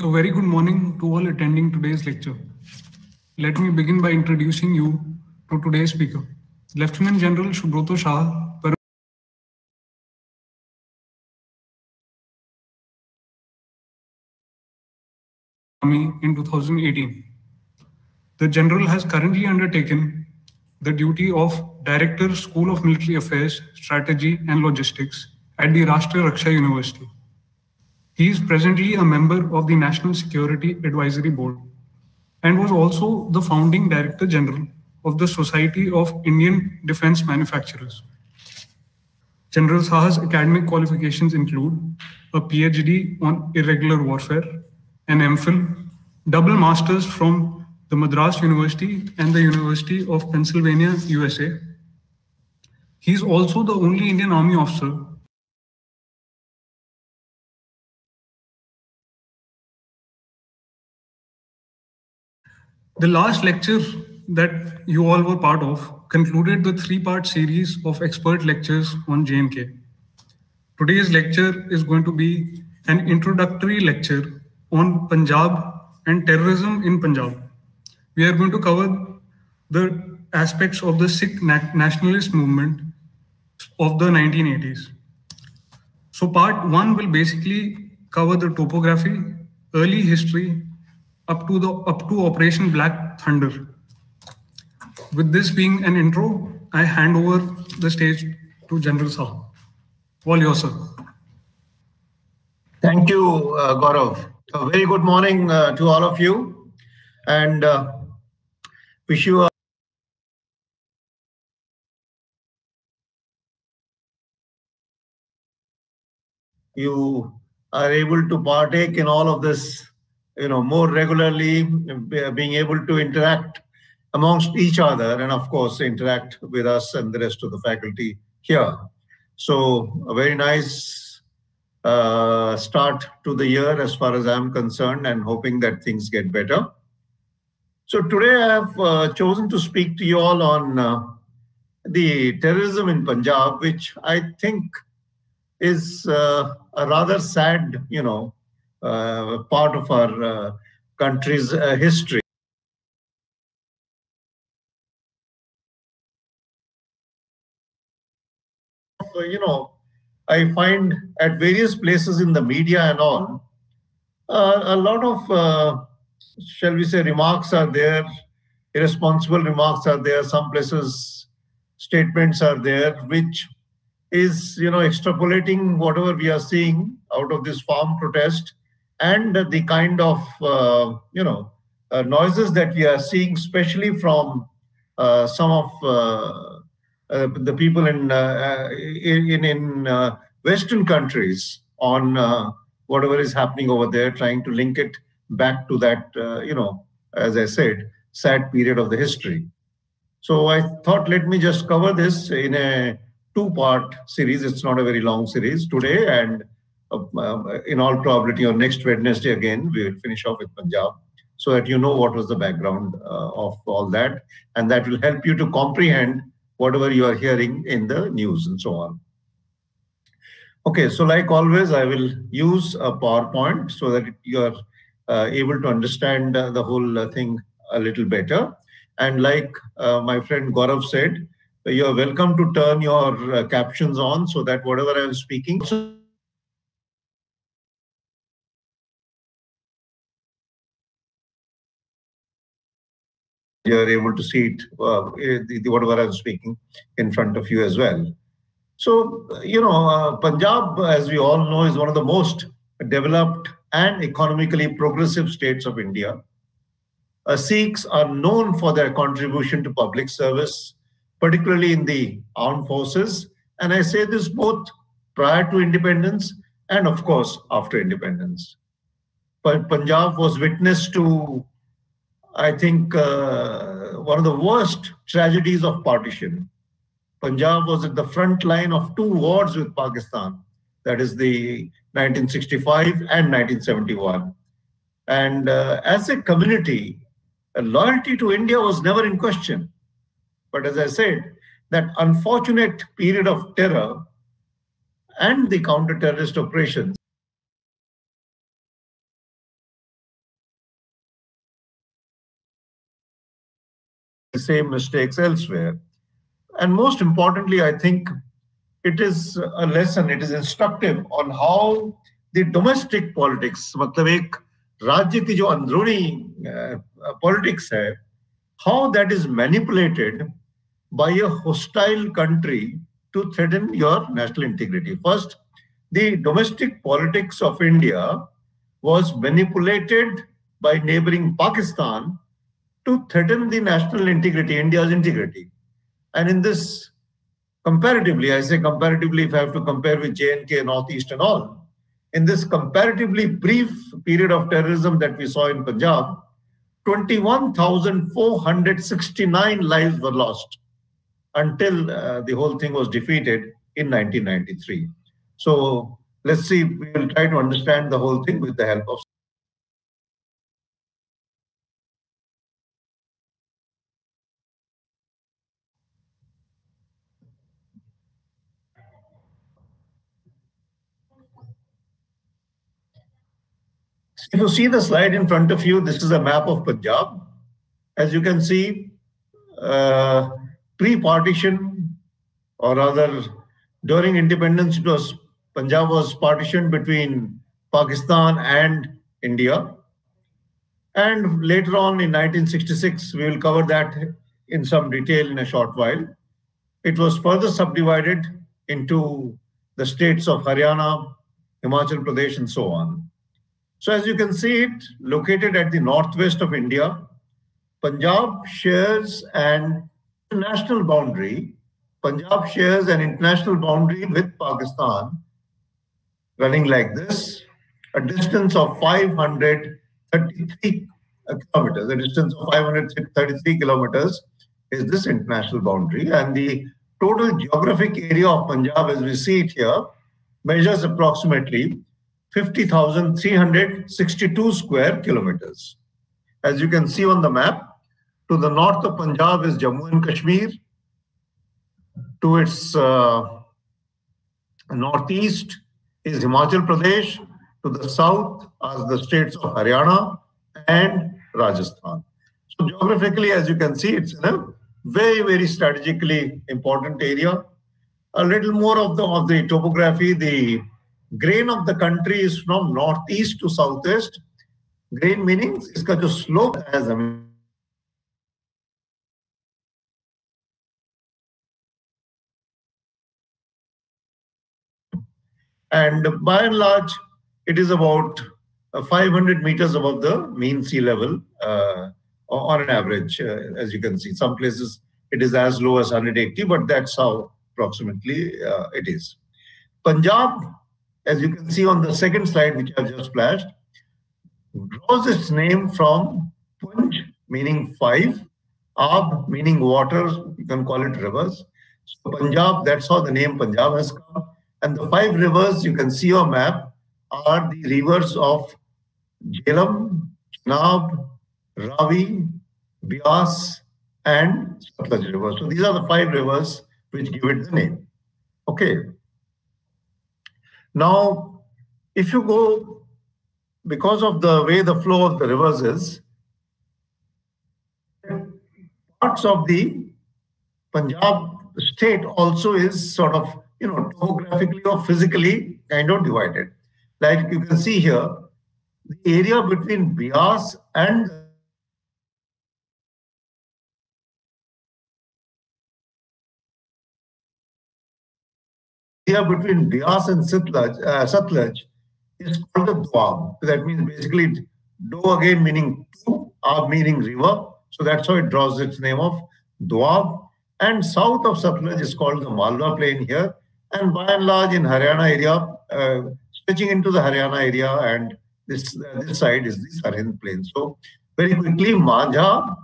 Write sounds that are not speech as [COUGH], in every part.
A very good morning to all attending today's lecture. Let me begin by introducing you to today's speaker, Lieutenant General Subrata Saha, Army in 2018. The General has currently undertaken the duty of Director, School of Military Affairs, Strategy and Logistics at the Rashtriya Raksha University. He is presently a member of the National Security Advisory Board and was also the founding Director General of the Society of Indian Defense Manufacturers. General Saha's academic qualifications include a PhD on irregular warfare, an MPhil, double masters from the Madras University and the University of Pennsylvania, USA. He is also the only Indian Army officer The last lecture that you all were part of concluded the three-part series of expert lectures on J&K. Today's lecture is going to be an introductory lecture on Punjab and terrorism in Punjab. We are going to cover the aspects of the Sikh nationalist movement of the 1980s. So part one will basically cover the topography, early history, up to the up to Operation Black Thunder. With this being an intro, I hand over the stage to General Saha. All yours, sir. Thank you, uh, Gaurav. A very good morning uh, to all of you, and uh, wish you a you are able to partake in all of this you know, more regularly, being able to interact amongst each other and of course interact with us and the rest of the faculty here. So a very nice uh, start to the year as far as I'm concerned and hoping that things get better. So today I have uh, chosen to speak to you all on uh, the terrorism in Punjab, which I think is uh, a rather sad, you know, part of our uh, country's uh, history. So you know, I find at various places in the media and all, uh, a lot of, uh, shall we say, remarks are there, irresponsible remarks are there, some places statements are there, which is, you know, extrapolating whatever we are seeing out of this farm protest and the kind of uh, you know uh, noises that we are seeing, especially from uh, some of uh, uh, the people in uh, in in Western countries on whatever is happening over there, trying to link it back to that you know, as I said, sad period of the history. So I thought let me just cover this in a two-part series. It's not a very long series today, and in all probability on next Wednesday again, we will finish off with Punjab so that you know what was the background uh, of all that. And that will help you to comprehend whatever you are hearing in the news and so on. Okay, so like always, I will use a PowerPoint so that you are uh, able to understand uh, the whole uh, thing a little better. And like uh, my friend Gaurav said, you are welcome to turn your captions on so that whatever I am speaking, you're able to see it, uh, the, the, whatever I'm speaking, in front of you as well. So, you know, uh, Punjab, as we all know, is one of the most developed and economically progressive states of India. Uh, Sikhs are known for their contribution to public service, particularly in the armed forces. And I say this both prior to independence and, of course, after independence. But Punjab was witness to I think, uh, one of the worst tragedies of partition. Punjab was at the front line of two wars with Pakistan, that is the 1965 and 1971. And uh, as a community, loyalty to India was never in question. But as I said, that unfortunate period of terror and the counter-terrorist operations the same mistakes elsewhere. And most importantly, I think it is a lesson, it is instructive on how the domestic politics, मतलब एक राज्य की जो अंदरूनी politics है, how that is manipulated by a hostile country to threaten your national integrity. First, the domestic politics of India was manipulated by neighboring Pakistan to threaten the national integrity, India's integrity. And in this, comparatively, I say comparatively, if I have to compare with JNK, Northeast, and all, in this comparatively brief period of terrorism that we saw in Punjab, 21,469 lives were lost until uh, the whole thing was defeated in 1993. So let's see, we will try to understand the whole thing with the help of If you see the slide in front of you, this is a map of Punjab. As you can see, uh, pre-partition, or rather during independence, it was Punjab was partitioned between Pakistan and India. And later on in 1966, we will cover that in some detail in a short while. It was further subdivided into the states of Haryana, Himachal Pradesh, and so on. So as you can see it, located at the northwest of India, Punjab shares an international boundary. Punjab shares an international boundary with Pakistan running like this, a distance of 533 kilometers. a distance of 533 kilometers is this international boundary. And the total geographic area of Punjab, as we see it here, measures approximately 50,362 square kilometers. As you can see on the map, to the north of Punjab is Jammu and Kashmir. To its uh, northeast is Himachal Pradesh. To the south are the states of Haryana and Rajasthan. So geographically, as you can see, it's in a very, very strategically important area. A little more of the of the topography, the grain of the country is from northeast to southwest. Grain meaning iska jo slope hai zameen. And by and large it is about uh, 500 meters above the mean sea level uh, on an average uh, as you can see. Some places it is as low as 180 but that's how approximately uh, it is. Punjab as you can see on the second slide, which I've just flashed, draws its name from Punj, meaning five, Ab, meaning water, you can call it rivers. So Punjab, that's how the name Punjab has come. And the five rivers you can see on map are the rivers of Jhelum, Chenab, Ravi, Beas, and Satluj River. So these are the five rivers which give it the name. Okay. Now, if you go, because of the way the flow of the rivers is, parts of the Punjab state also is sort of, you know, topographically or physically kind of divided. Like you can see here, the area between Beas and area between Beas and uh, Satluj is called the Doab. That means basically Do again meaning two, Ab meaning river. So that's how it draws its name of Doab. And south of Satluj is called the Malwa plain here. And by and large in Haryana area, uh, stretching into the Haryana area and this, uh, this side is the Sirhind plain. So very quickly, Majha,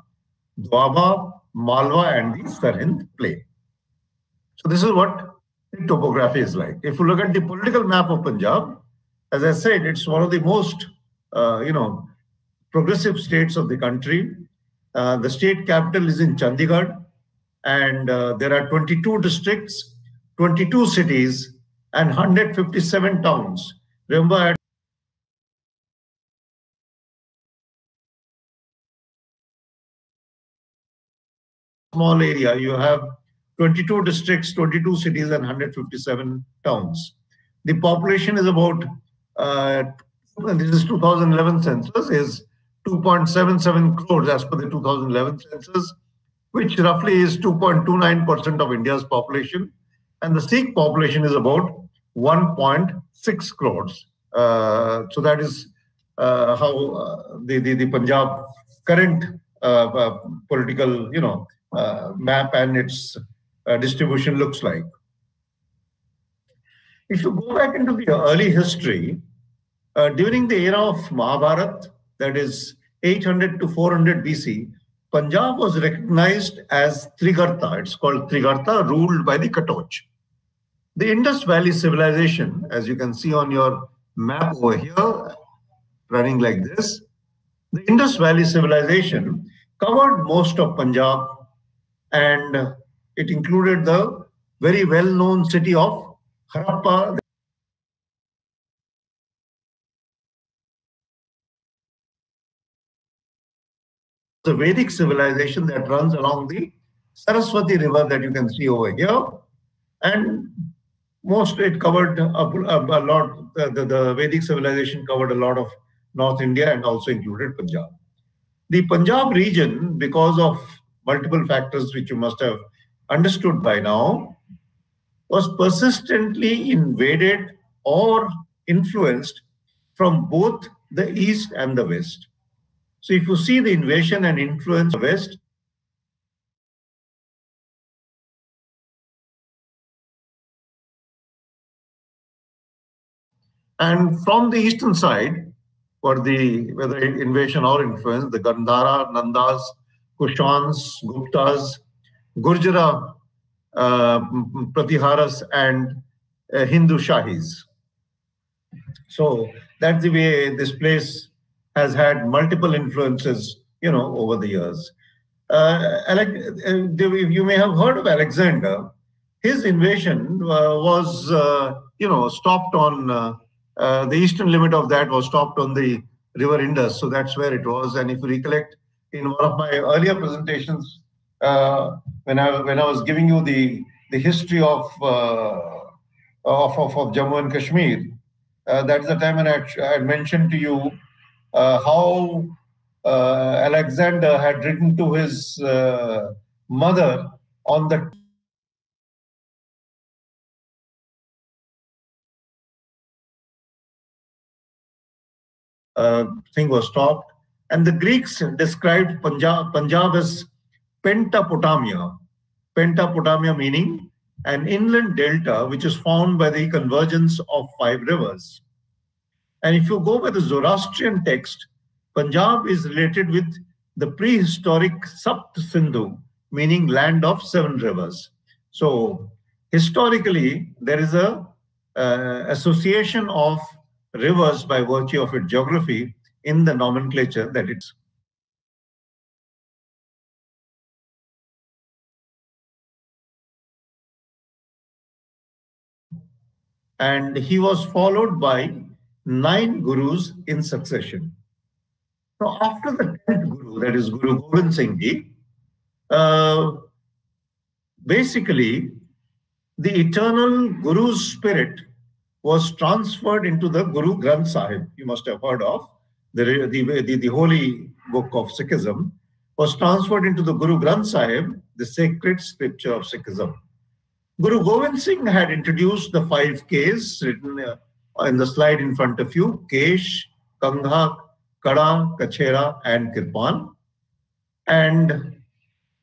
Doaba, Malwa and the Sirhind plain. So this is what topography is like. If you look at the political map of Punjab, as I said, it's one of the most, uh, you know, progressive states of the country. Uh, the state capital is in Chandigarh, and uh, there are 22 districts, 22 cities, and 157 towns. Remember, small area. You have 22 districts, 22 cities, and 157 towns. The population is about, uh, this is 2011 census, is 2.77 crores as per the 2011 census, which roughly is 2.29% of India's population. And the Sikh population is about 1.6 crores. Uh, so that is uh, how uh, the, the, the Punjab current uh, uh, political, you know, map and its Uh, distribution looks like. If you go back into the early history, uh, during the era of Mahabharat, that is 800 to 400 BC, Punjab was recognized as Trigarta. It's called Trigarta, ruled by the Katoch. The Indus Valley civilization, as you can see on your map over here, running like this, the Indus Valley civilization covered most of Punjab and it included the very well-known city of Harappa. The Vedic civilization that runs along the Saraswati river that you can see over here. And most it covered a, a, a lot, the, the, the, Vedic civilization covered a lot of North India and also included Punjab. The Punjab region, because of multiple factors which you must have understood by now, was persistently invaded or influenced from both the east and the west. So if you see the invasion and influence of the west, And from the eastern side, for the whether invasion or influence, the Gandhara, Nandas, Kushans, Guptas, Gurjara, uh, Pratiharas, and uh, Hindu Shahis. So that's the way this place has had multiple influences, you know, over the years. Uh, uh you may have heard of Alexander. His invasion uh, was, uh, you know, stopped on the eastern limit of that was stopped on the river Indus. So that's where it was. And if you recollect, in one of my earlier presentations, when I when I was giving you the the history of uh, of, of, of Jammu and Kashmir, uh, that is the time when I had mentioned to you uh, how Alexander had written to his mother on the uh, thing was stopped. And the Greeks described Punjab, Punjab as Pentapotamia. Pentapotamia meaning an inland delta which is formed by the convergence of five rivers. And if you go by the Zoroastrian text, Punjab is related with the prehistoric Sapt Sindhu, meaning land of seven rivers. So historically, there is a uh, association of rivers by virtue of its geography in the nomenclature that it's and he was followed by nine gurus in succession. So after the 10th guru, that is Guru Gobind Singh Ji, uh, basically the eternal guru's spirit was transferred into the Guru Granth Sahib, you must have heard of, the, the, the, the holy book of Sikhism, was transferred into the Guru Granth Sahib, the sacred scripture of Sikhism. Guru Gobind Singh had introduced the five Ks written uh, in the slide in front of you, Kesh, Kangha, Kada, Kachera, and Kirpan. And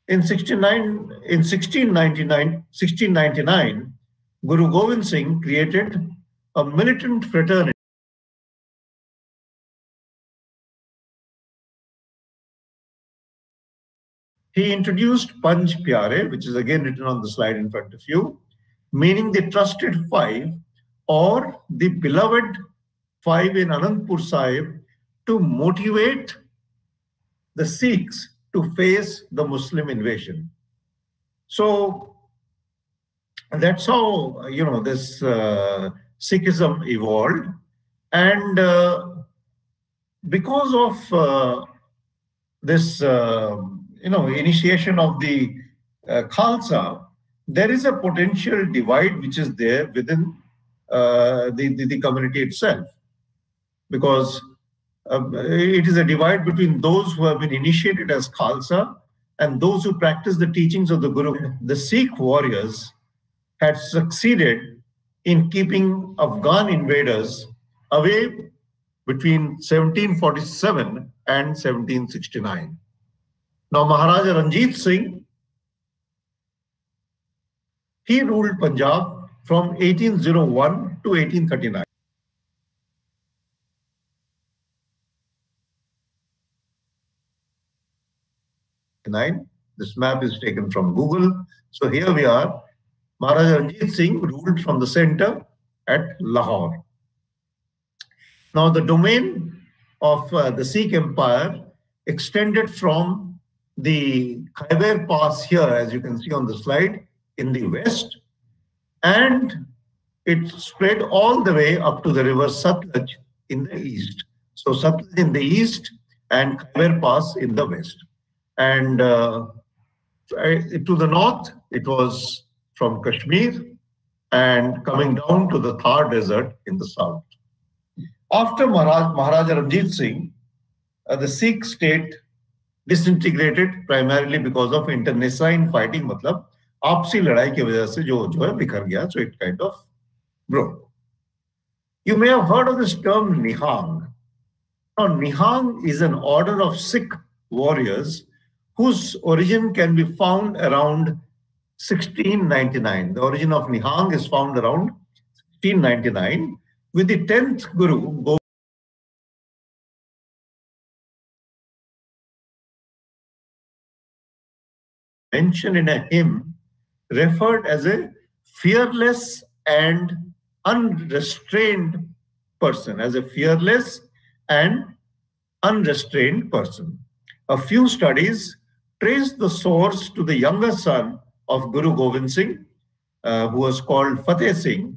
in 69, in 1699, 1699, Guru Gobind Singh created a militant fraternity he introduced Panj Pyare, which is again written on the slide in front of you, meaning the trusted five or the beloved five in Anandpur Sahib to motivate the Sikhs to face the Muslim invasion. So that's how, you know, this uh, Sikhism evolved. And uh, because of uh, this, uh, you know, initiation of the uh, Khalsa, there is a potential divide which is there within uh, the, the, the, community itself. Because uh, it is a divide between those who have been initiated as Khalsa and those who practice the teachings of the Guru. The Sikh warriors had succeeded in keeping Afghan invaders away between 1747 and 1769. Now, Maharaja Ranjit Singh, he ruled Punjab from 1801 to 1839. Nine. This map is taken from Google. So here we are. Maharaja Ranjit Singh ruled from the center at Lahore. Now, the domain of uh, the Sikh Empire extended from the Khyber Pass here, as you can see on the slide, in the west, and it spread all the way up to the river Satluj in the east. So Satluj in the east and Khyber Pass in the west. And uh, to the north, it was from Kashmir and coming down to the Thar Desert in the south. After Maharaj, Maharaja Ranjit Singh, uh, the Sikh state disintegrated primarily because of internecine fighting मतलब आपसी लड़ाई की वजह से जो जो है बिखर गया so it kind of broke. You may have heard of this term Nihang. Now Nihang is an order of Sikh warriors whose origin can be found around 1699. The origin of Nihang is found around 1699 with the 10th Guru, Mentioned in a hymn, referred as a fearless and unrestrained person, as a fearless and unrestrained person. A few studies trace the source to the younger son of Guru Gobind Singh, uh, who was called Fateh Singh,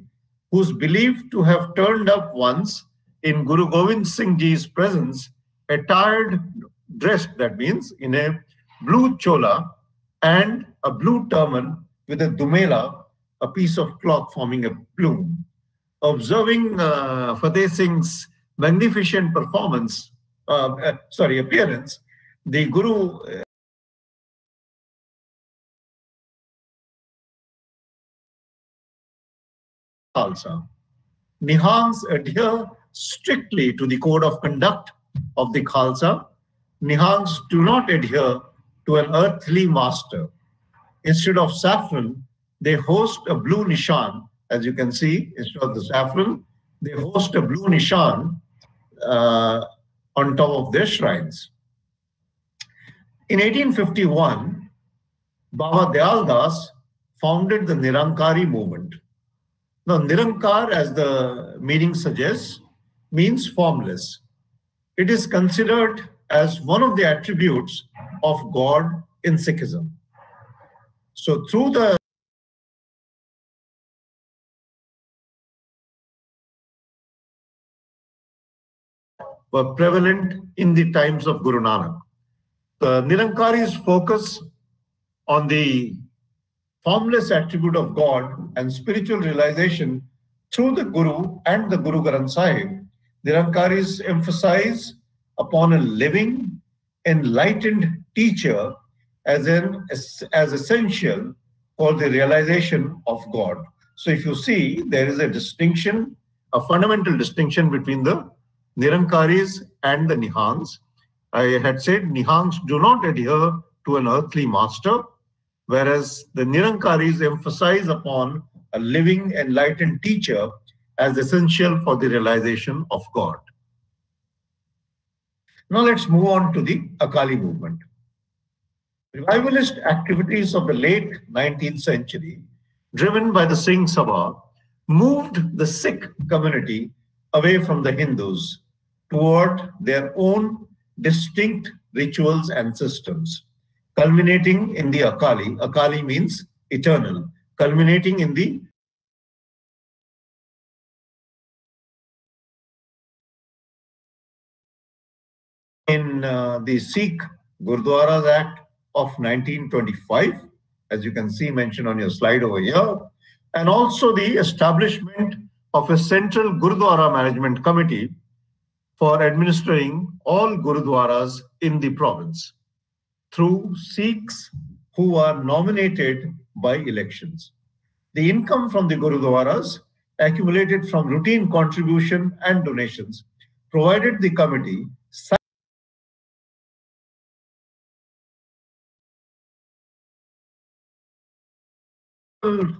who's believed to have turned up once in Guru Gobind Singh Ji's presence, attired, dressed, that means, in a blue chola and a blue turban with a dumela, a piece of cloth forming a plume. Observing uh, Fateh Singh's magnificent performance, uh, uh, sorry, appearance, the Guru uh, Khalsa. Nihangs adhere strictly to the code of conduct of the Khalsa. Nihangs do not adhere to an earthly master. Instead of saffron, they host a blue nishan. As you can see, instead of the saffron, they host a blue nishan uh, on top of their shrines. In 1851, Baba Dayal Das founded the Nirankari movement. Now, Nirankar, as the meaning suggests, means formless. It is considered as one of the attributes of God in Sikhism. So, through the were prevalent in the times of Guru Nanak. The Nirankari's focus on the formless attribute of God and spiritual realization through the Guru and the Guru Granth Sahib, Nirankaris emphasize upon a living, enlightened teacher as, an, as, as essential for the realization of God. So if you see, there is a distinction, a fundamental distinction between the Nirankaris and the Nihangs. I had said Nihangs do not adhere to an earthly master, whereas the Nirankaris emphasize upon a living enlightened teacher as essential for the realization of God. Now let's move on to the Akali movement. Revivalist activities of the late 19th century, driven by the Singh Sabha, moved the Sikh community away from the Hindus toward their own distinct rituals and systems culminating in the Akali. Akali means eternal, culminating in the in uh, the Sikh Gurdwaras Act of 1925 as you can see mentioned on your slide over here, and also the establishment of a central Gurudwara management committee for administering all Gurudwaras in the province through Sikhs who are nominated by elections. The income from the Gurudwaras accumulated from routine contribution and donations provided the committee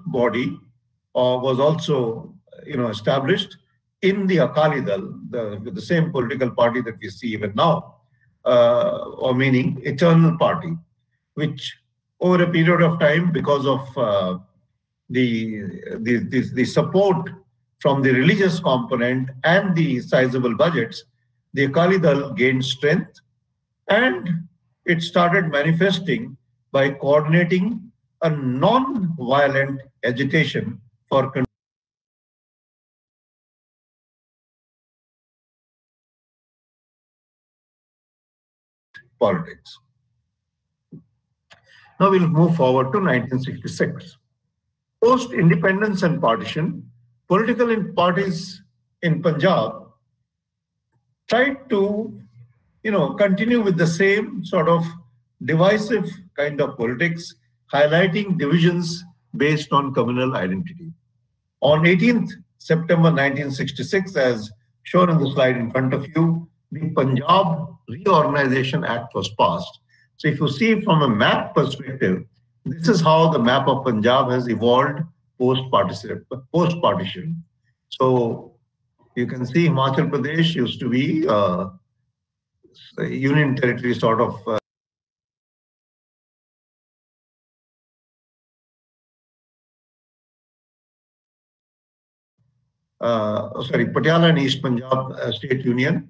body uh, was also you know established in the Akali Dal, the, the same political party that we see even now, uh, or meaning Eternal Party, which over a period of time, because of uh, the, the, the, the support from the religious component and the sizable budgets, the Akali Dal gained strength and it started manifesting by coordinating a non-violent agitation for politics. Now we'll move forward to 1966. Post independence and partition, political parties in Punjab tried to, you know, continue with the same sort of divisive kind of politics, highlighting divisions based on communal identity. On 18th September 1966, as shown in the slide in front of you, the Punjab Reorganization Act was passed. So if you see from a map perspective, this is how the map of Punjab has evolved post-partition. Post-partition. So you can see Himachal Pradesh used to be uh, a union territory sort of uh, uh, sorry, Patiala and East Punjab uh, State Union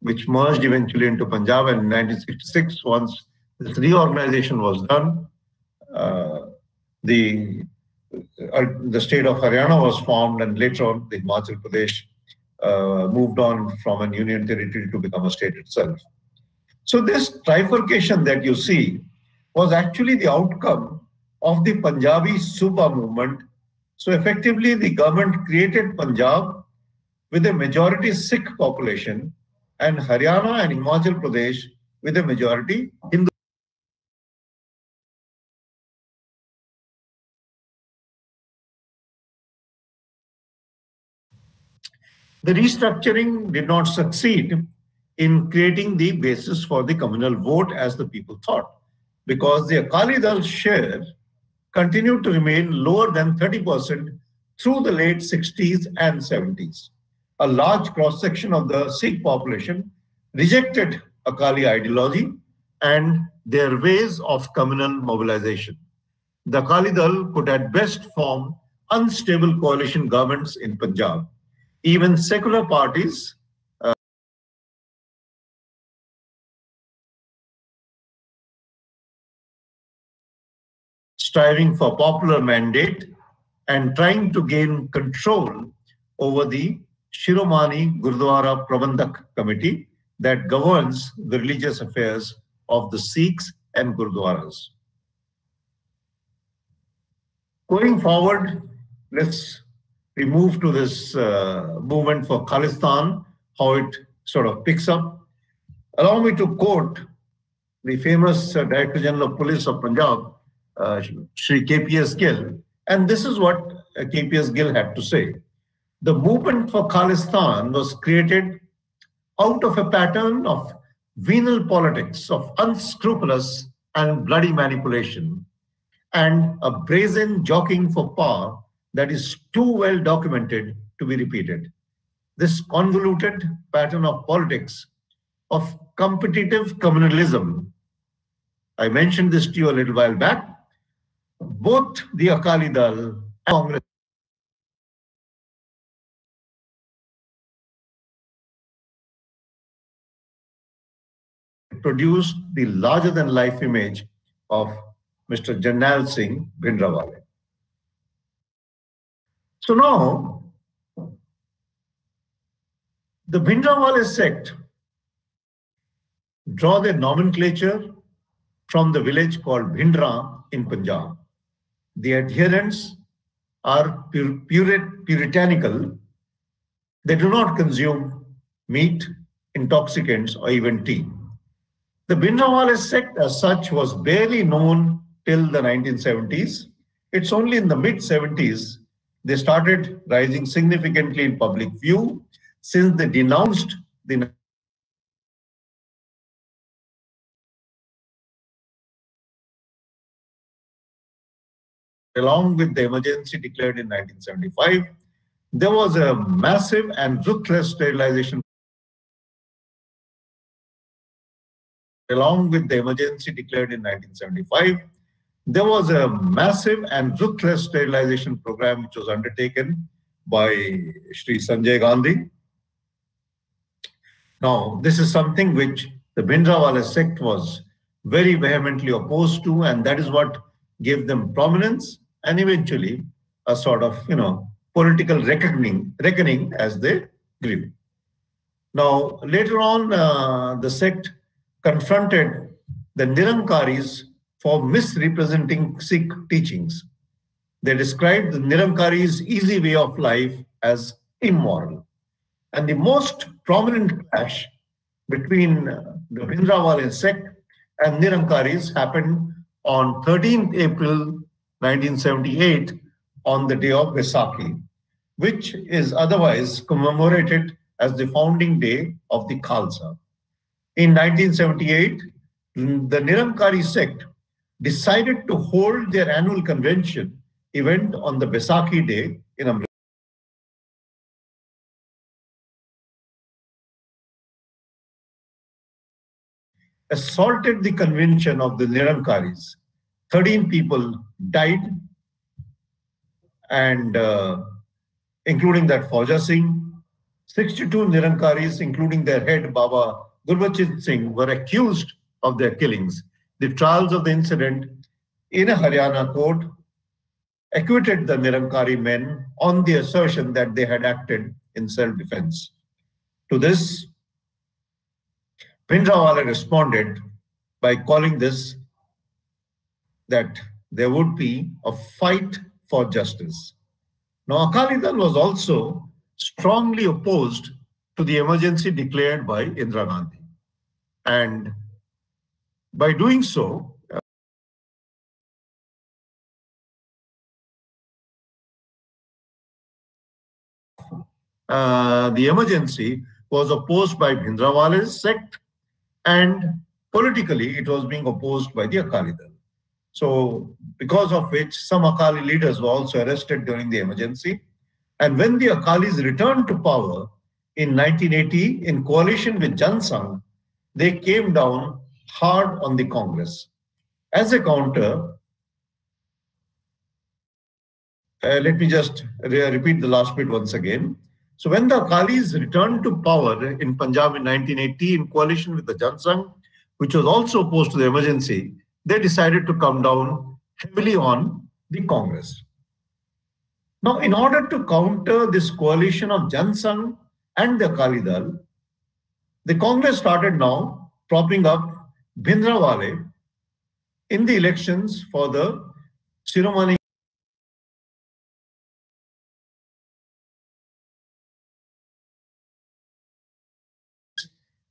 which merged eventually into Punjab. In 1966, once this reorganization was done, uh, the uh, the state of Haryana was formed, and later on, the Himachal Pradesh uh, moved on from an union territory to become a state itself. So this trifurcation that you see was actually the outcome of the Punjabi Suba movement. So effectively, the government created Punjab with a majority Sikh population and Haryana and Himachal Pradesh with a majority Hindu. The restructuring did not succeed in creating the basis for the communal vote as the people thought, because the Akali Dal share continued to remain lower than 30% through the late 60s and 70s a large cross section of the Sikh population rejected Akali ideology and their ways of communal mobilization. The Akali Dal could at best form unstable coalition governments in Punjab. Even secular parties striving for popular mandate and trying to gain control over the Shiromani Gurdwara Prabandhak Committee that governs the religious affairs of the Sikhs and Gurdwaras. Going forward, let's move to this uh, movement for Khalistan, how it sort of picks up. Allow me to quote the famous uh, Director General of Police of Punjab, uh, Shri KPS Gill, and this is what uh, KPS Gill had to say. The movement for Khalistan was created out of a pattern of venal politics, of unscrupulous and bloody manipulation, and a brazen jockeying for power that is too well documented to be repeated. This convoluted pattern of politics, of competitive communalism, I mentioned this to you a little while back, both the Akali Dal and Congress produced the larger than life image of Mr. Jarnail Singh Bhindranwale. So now, the Bhindranwale sect draw their nomenclature from the village called Bhindra in Punjab. The adherents are pur- pur- puritanical. They do not consume meat, intoxicants, or even tea. The Bhindrawale sect as such was barely known till the 1970s. It's only in the mid 70s they started rising significantly in public view since they denounced the along with the emergency declared in 1975, there was a massive and ruthless sterilization. Along with the emergency declared in 1975, there was a massive and ruthless sterilization program which was undertaken by Sri Sanjay Gandhi. Now, this is something which the Bhindrawala sect was very vehemently opposed to, and that is what gave them prominence and eventually a sort of, you know, political reckoning, reckoning as they grew. Now, later on, uh, the sect confronted the Nirankaris for misrepresenting Sikh teachings. They described the Nirankaris' easy way of life as immoral. And the most prominent clash between the Bhindrawale sect and Nirankaris happened on 13th April 1978 on the day of Vaisakhi, which is otherwise commemorated as the founding day of the Khalsa. In 1978, the Nirankari sect decided to hold their annual convention event on the Vaisakhi day in Amritsar. Assaulted the convention of the Nirankaris. 13 people died, and uh, including that Fauja Singh. 62 Nirankaris, including their head Baba Gurbachan Singh, were accused of their killings. The trials of the incident in a Haryana court acquitted the Nirankari men on the assertion that they had acted in self-defense. To this, Bhindrawala responded by calling this that there would be a fight for justice. Now, Akali was also strongly opposed to the emergency declared by Indira Gandhi. And by doing so, uh, the emergency was opposed by Bhindrawale's sect and politically it was being opposed by the Akali. So because of which some Akali leaders were also arrested during the emergency. And when the Akalis returned to power in 1980 in coalition with Jan Sangh, they came down hard on the Congress. As a counter, uh, let me just re repeat the last bit once again. So when the Akalis returned to power in Punjab in 1980 in coalition with the Jan Sangh, which was also opposed to the emergency, they decided to come down heavily on the Congress. Now, in order to counter this coalition of Jan Sangh and the Akali Dal, the Congress started now propping up Bhindrawale in the elections for the Shiromani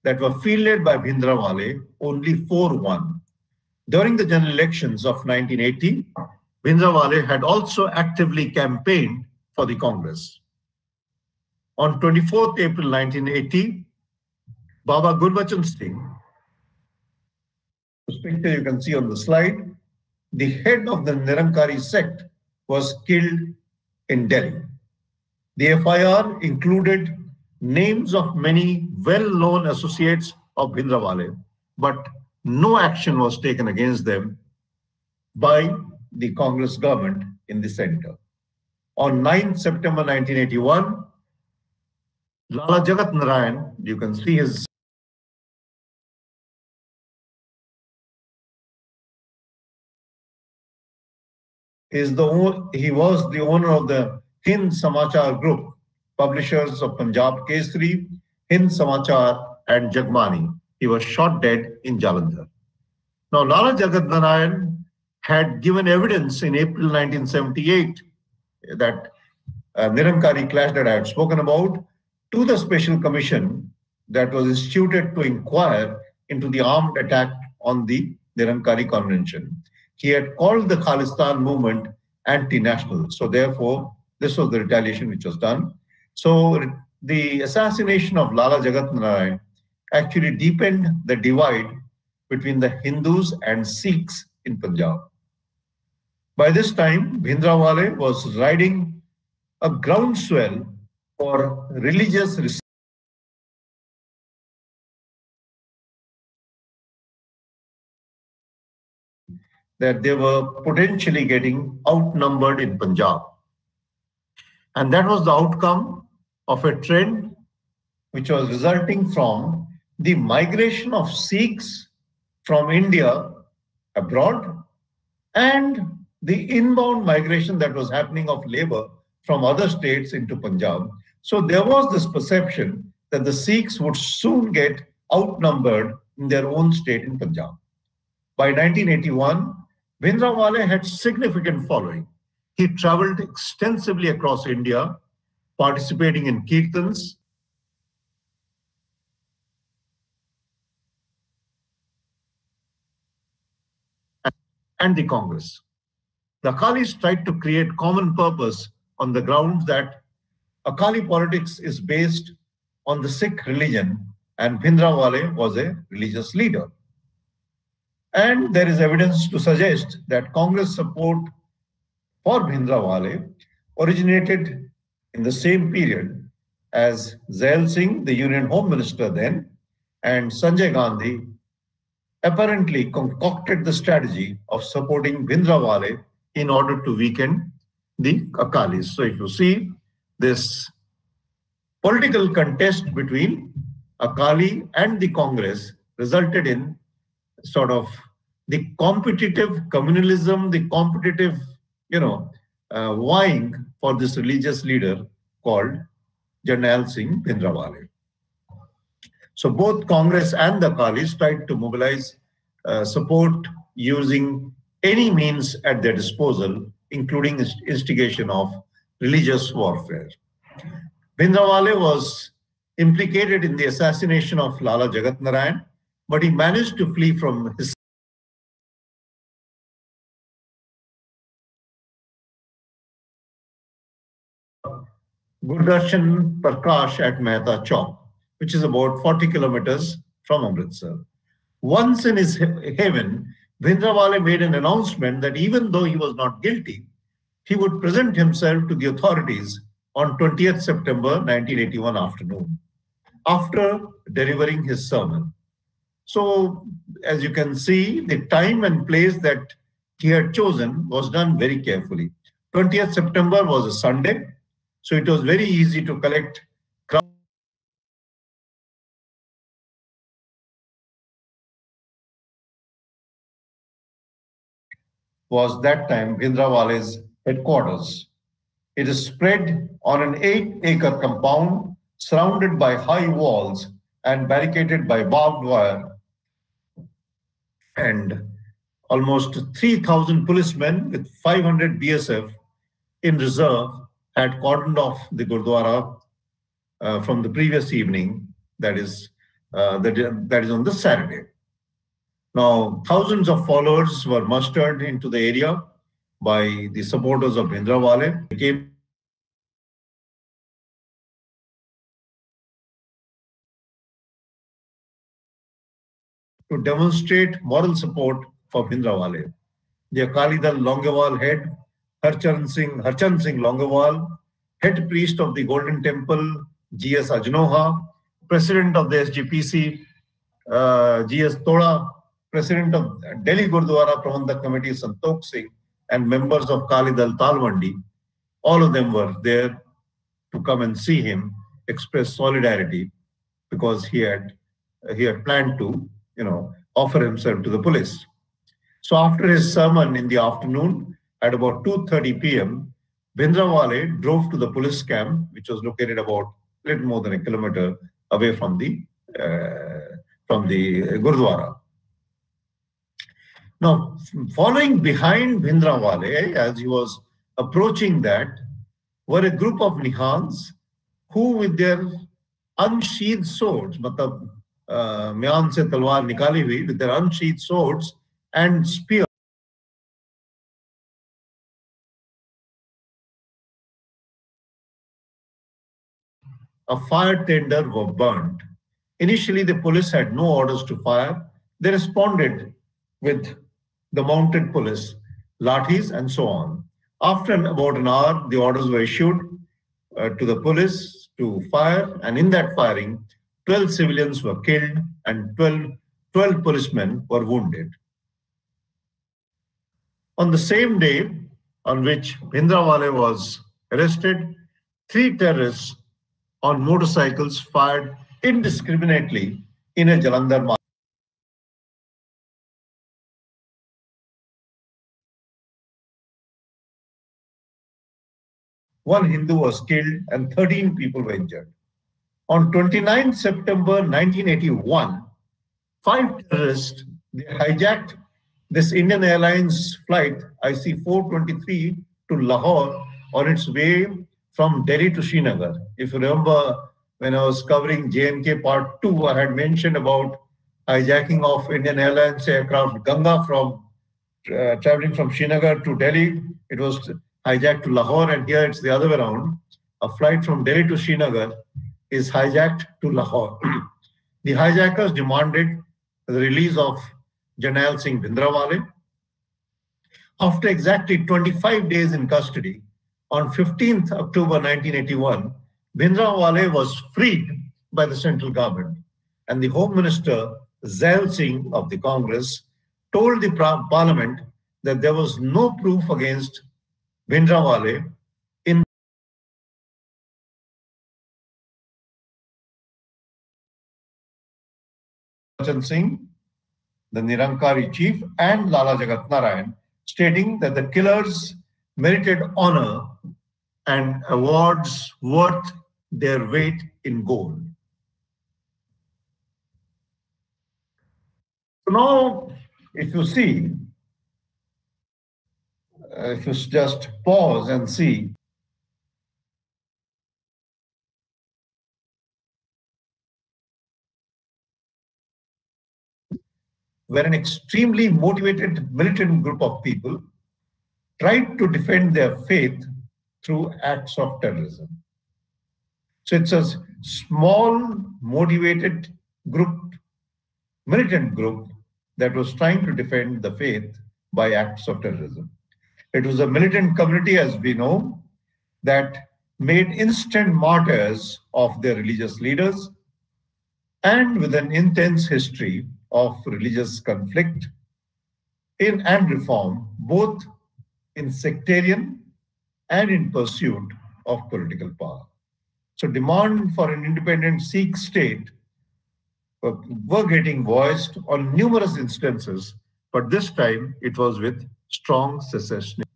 that were fielded by Bhindrawale, only four won. During the general elections of 1980, Bhindrawale had also actively campaigned for the Congress. On 24th April 1980, Baba Gurbachan Singh, whose picture you can see on the slide, the head of the Nirankari sect was killed in Delhi. The FIR included names of many well-known associates of Bhindrawale, but no action was taken against them by the Congress government in the center. On 9 September 1981, Lala Jagat Narayan, you can see his is the he was the owner of the Hind Samachar Group, publishers of Punjab Kesari, Hind Samachar, and Jag Bani. He was shot dead in Jalandhar. Now, Lala Jagat Narayan had given evidence in April 1978 that uh, Nirankari clash that I had spoken about to the special commission that was instituted to inquire into the armed attack on the Nirankari Convention. He had called the Khalistan movement anti-national. So therefore, this was the retaliation which was done. So the assassination of Lala Jagat Narayan actually deepened the divide between the Hindus and Sikhs in Punjab. By this time, Bhindranwale was riding a groundswell for religious respect that they were potentially getting outnumbered in Punjab. And that was the outcome of a trend which was resulting from the migration of Sikhs from India abroad and the inbound migration that was happening of labor from other states into Punjab. So there was this perception that the Sikhs would soon get outnumbered in their own state in Punjab. By 1981, Bhindranwale had significant following. He traveled extensively across India, participating in kirtans. And the Congress. The Akalis tried to create common purpose on the grounds that Akali politics is based on the Sikh religion and Bhindranwale was a religious leader. And there is evidence to suggest that Congress support for Bhindranwale originated in the same period as Zail Singh, the Union Home Minister then, and Sanjay Gandhi apparently concocted the strategy of supporting Bhindranwale in order to weaken the Akalis. So if you see this political contest between Akali and the Congress resulted in sort of the competitive communalism, the competitive, you know, uh, vying for this religious leader called Jarnail Singh Bhindranwale. So both Congress and the Akalis tried to mobilize uh, support using any means at their disposal, including instigation of religious warfare. Bhindranwale was implicated in the assassination of Lala Jagat Narayan, but he managed to flee from his Gurdarshan Prakash at Mehta Chowk, which is about 40 kilometers from Amritsar. Once in his haven, Bhindranwale made an announcement that even though he was not guilty, he would present himself to the authorities on 20th September 1981 afternoon after delivering his sermon. So, as you can see, the time and place that he had chosen was done very carefully. 20th September was a Sunday, so it was very easy to collect Was that time Bhindranwale's headquarters. It is spread on an eight acre compound surrounded by high walls and barricaded by barbed wire and almost 3,000 policemen with 500 BSF in reserve had cordoned off the Gurdwara uh, from the previous evening, that is, uh, that, that is on the Saturday. Now, thousands of followers were mustered into the area by the supporters of came to demonstrate moral support for Bhindranwale. The Akali Dal Longowal head, Harchand Singh, Harchand Singh Longowal, head priest of the Golden Temple, G.S. Ajnoha, president of the SGPC, uh, G.S. Tohra, president of Delhi Gurdwara Prabandhak Committee, Santokh Singh, and members of Kali Dal Talwandi, all of them were there to come and see him, express solidarity because he had he had planned to you know, offer himself to the police. So after his sermon in the afternoon, at about 2.30 p.m., Bhindranwale drove to the police camp, which was located about a little more than a kilometer away from the uh, from the Gurdwara. Now, following behind Bhindranwale, as he was approaching that, were a group of Nihangs who, with their unsheathed swords, but uh, myan se talwar nikali hui, with their unsheathed swords and spears, a fire tender were burnt. Initially, the police had no orders to fire. They responded with the mounted police, lathis, and so on. After about an hour, the orders were issued uh, to the police to fire, and in that firing, 12 civilians were killed and 12, 12 policemen were wounded. On the same day on which Bhindranwale was arrested, three terrorists on motorcycles fired indiscriminately in a Jalandhar market. One Hindu was killed and 13 people were injured. On 29 September 1981, five terrorists hijacked this Indian Airlines flight IC423 to Lahore on its way from Delhi to Srinagar. If you remember, when I was covering J&K Part 2, I had mentioned about hijacking of Indian Airlines aircraft Ganga from uh, traveling from Srinagar to Delhi. It was hijacked to Lahore, and here it's the other way around. A flight from Delhi to Srinagar is hijacked to Lahore. [CLEARS THROAT] the hijackers demanded the release of Jarnail Singh Bhindranwale. After exactly 25 days in custody, on 15th October 1981, Bhindranwale was freed by the central government. And the Home Minister, Zail Singh of the Congress, told the parliament that there was no proof against Bhindranwale Bachan Singh, the Nirankari chief, and Lala Jagat Narayan, stating that the killers merited honor and awards worth their weight in gold. So now, if you see, Uh, if you just pause and see, where an extremely motivated militant group of people tried to defend their faith through acts of terrorism. So it's a small, motivated group, militant group, that was trying to defend the faith by acts of terrorism. It was a militant community, as we know, that made instant martyrs of their religious leaders and with an intense history of religious conflict in and reform, both in sectarian and in pursuit of political power. So demand for an independent Sikh state were, getting voiced on numerous instances, but this time it was with strong secession.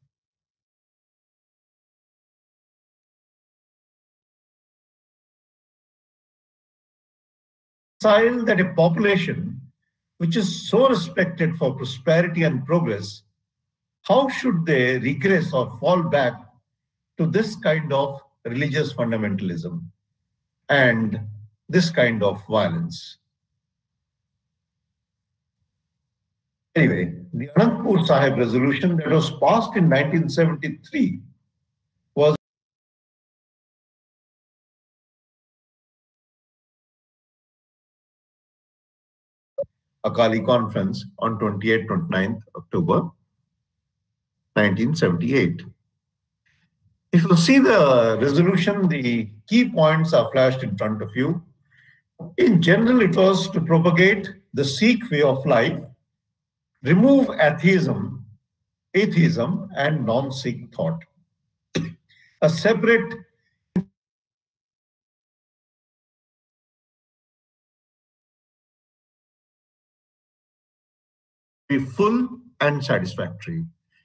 That a population which is so respected for prosperity and progress, how should they regress or fall back to this kind of religious fundamentalism and this kind of violence? Anyway, the Anandpur Sahib resolution that was passed in 1973 Akali Conference on 28 29th October 1978. If you see the resolution, the key points are flashed in front of you. In general, it was to propagate the Sikh way of life, remove atheism, atheism, and non-Sikh thought. A separate be full and satisfactory,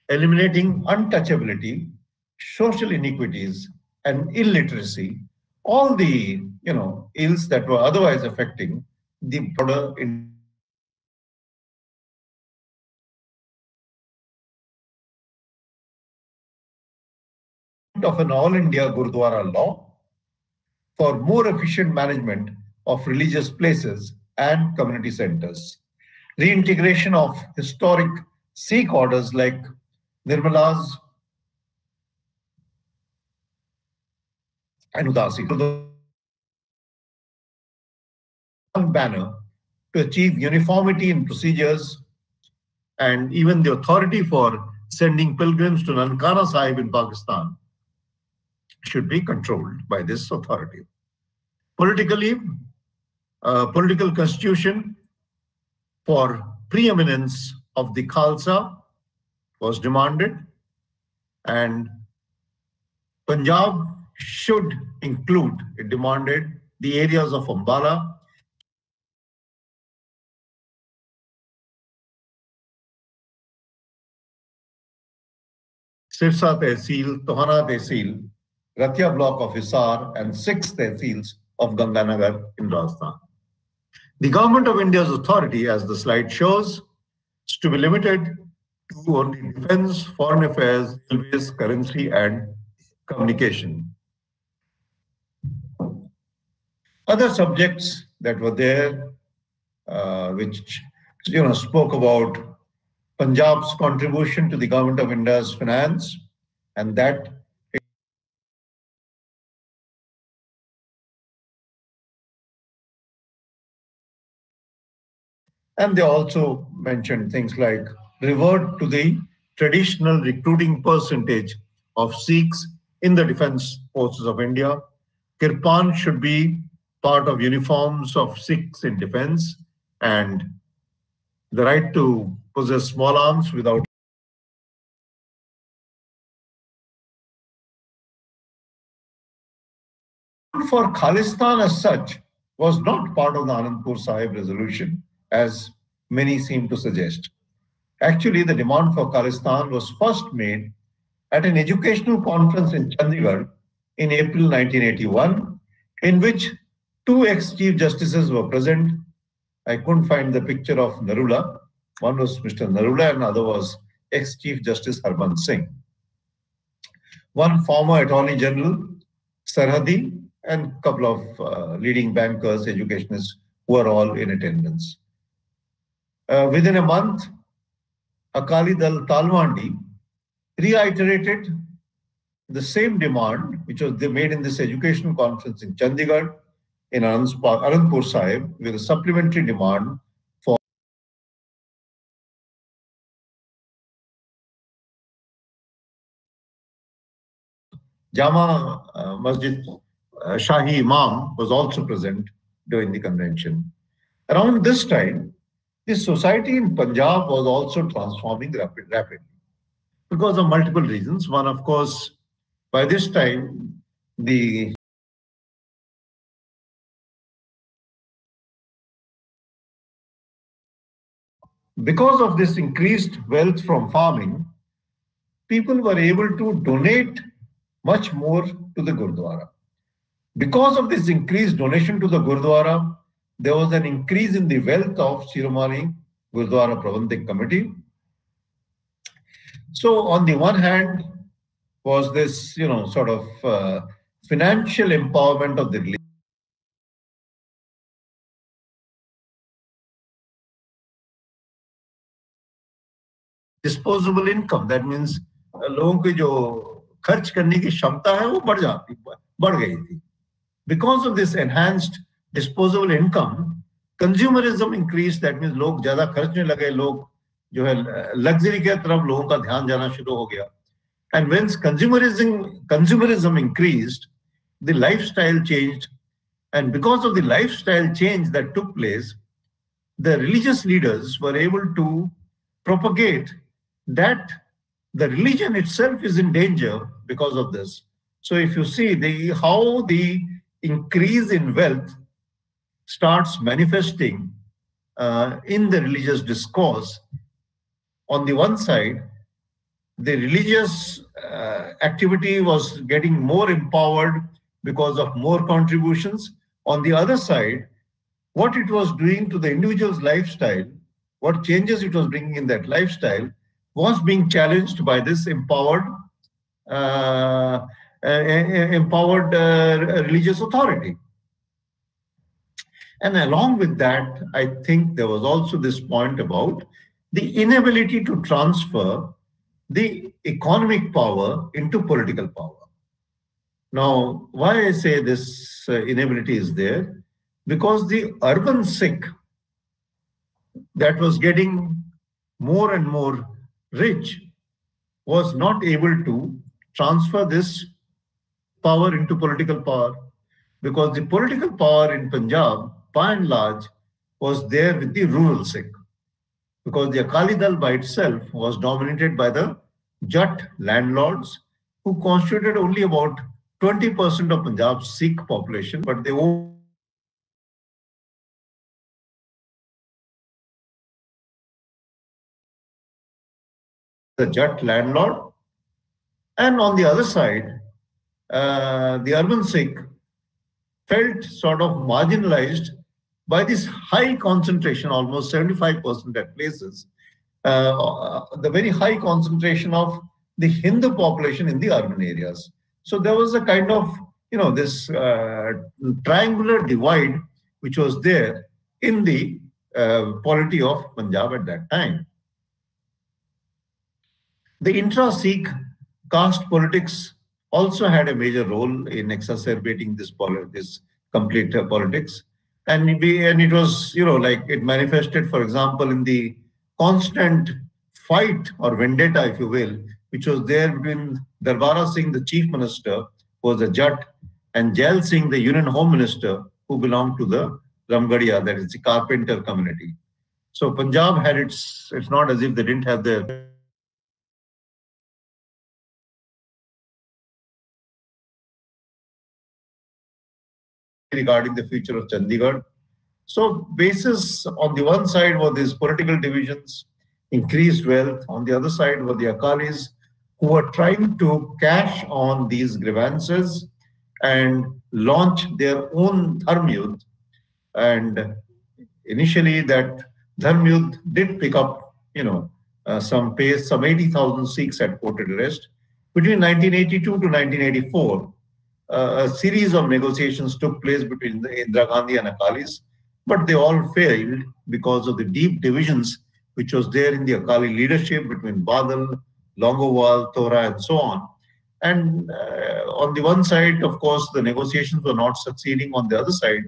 eliminating untouchability, social inequities, and illiteracy, all the you know ills that were otherwise affecting the broader in of an all India Gurdwara law for more efficient management of religious places and community centers. Reintegration of historic Sikh orders like Nirmala's and Udasi to banner to achieve uniformity in procedures and even the authority for sending pilgrims to Nankana Sahib in Pakistan should be controlled by this authority. Politically, uh, political constitution for preeminence of the Khalsa was demanded and Punjab should include, it demanded, the areas of Ambala, Sirsa Tehsil, Tohana Tehsil, Ratia block of Hisar, and six tehsils of Ganganagar in Rajasthan. The Government of India's authority, as the slide shows, is to be limited to only defense, foreign affairs, railways, currency, and communication. Other subjects that were there, uh, which you know spoke about Punjab's contribution to the government of India's finance, and that and they also mentioned things like revert to the traditional recruiting percentage of Sikhs in the defense forces of India. Kirpan should be part of uniforms of Sikhs in defense and the right to possess small arms without for Khalistan as such was not part of the Anandpur Sahib resolution, as many seem to suggest. Actually, the demand for Khalistan was first made at an educational conference in Chandigarh in April 1981, in which two ex-chief justices were present. I couldn't find the picture of Narula, one was Mr. Narula and other was ex-Chief Justice Harbans Singh. One former Attorney General, Sarhadi, and a couple of uh, leading bankers, educationists who all in attendance. Uh, within a month, Akali Dal Talwandi reiterated the same demand which was made in this education conference in Chandigarh in Anandpur Sahib with a supplementary demand for Jama uh, Masjid uh, Shahi Imam was also present during the convention. Around this time, the society in Punjab was also transforming rapid, rapidly because of multiple reasons. One, of course, by this time, the because of this increased wealth from farming, people were able to donate much more to the Gurdwara. Because of this increased donation to the Gurdwara, there was an increase in the wealth of Shiromani Gurdwara Prabandhak Committee. So on the one hand was this, you know, sort of uh, financial empowerment of the disposable income. That means लोगों की जो खर्च करने की क्षमता है वो बढ़ जाती बढ़ गई थी disposable income consumerism increase that mean लोग ज्यादा खर्चने लगे लोग जो है लग्जरी के तरफ लोगों का ध्यान जाना शुरू हो गया and when consumerism consumerism increase the life style change and because of the life style change that took place the religious leaders were able to propagate that the religion itself is in danger because of this. So if you see the how the increase in wealth starts manifesting uh, in the religious discourse, on the one side, the religious uh, activity was getting more empowered because of more contributions. On the other side, what it was doing to the individual's lifestyle, what changes it was bringing in that lifestyle, was being challenged by this empowered uh, empowered religious authority. And along with that, I think there was also this point about the inability to transfer the economic power into political power. Now, why I say this uh, inability is there? Because the urban Sikh that was getting more and more rich was not able to transfer this power into political power because the political power in Punjab by and large, was there with the rural Sikh. Because the Akali Dal by itself was dominated by the Jat landlords who constituted only about 20% of Punjab's Sikh population, but they owned the Jat landlord. And on the other side, uh, the urban Sikh felt sort of marginalized by this high concentration, almost 75% at places, uh, the very high concentration of the Hindu population in the urban areas. So there was a kind of, you know, this uh, triangular divide which was there in the uh, polity of Punjab at that time. The intra-Sikh caste politics also had a major role in exacerbating this, this complete uh, politics and we and it was you know like it manifested for example in the constant fight or vendetta if you will which was there between Darbara Singh the chief minister who was a Jat and Jail Singh the union home minister who belonged to the Ramgarhia that is the carpenter community. So Punjab had its it's not as if they didn't have their regarding the future of Chandigarh. So basis on the one side were these political divisions, increased wealth. On the other side were the Akalis who were trying to cash on these grievances and launch their own Dharm And initially that Dharm did pick up, you know, uh, some pace, some 80,000 Sikhs had quoted arrest. Between 1982 to 1984, uh, a series of negotiations took place between the Indira Gandhi and Akalis, but they all failed because of the deep divisions which was there in the Akali leadership between Badal, Longowal, Tohra, and so on. And uh, on the one side, of course, the negotiations were not succeeding. On the other side,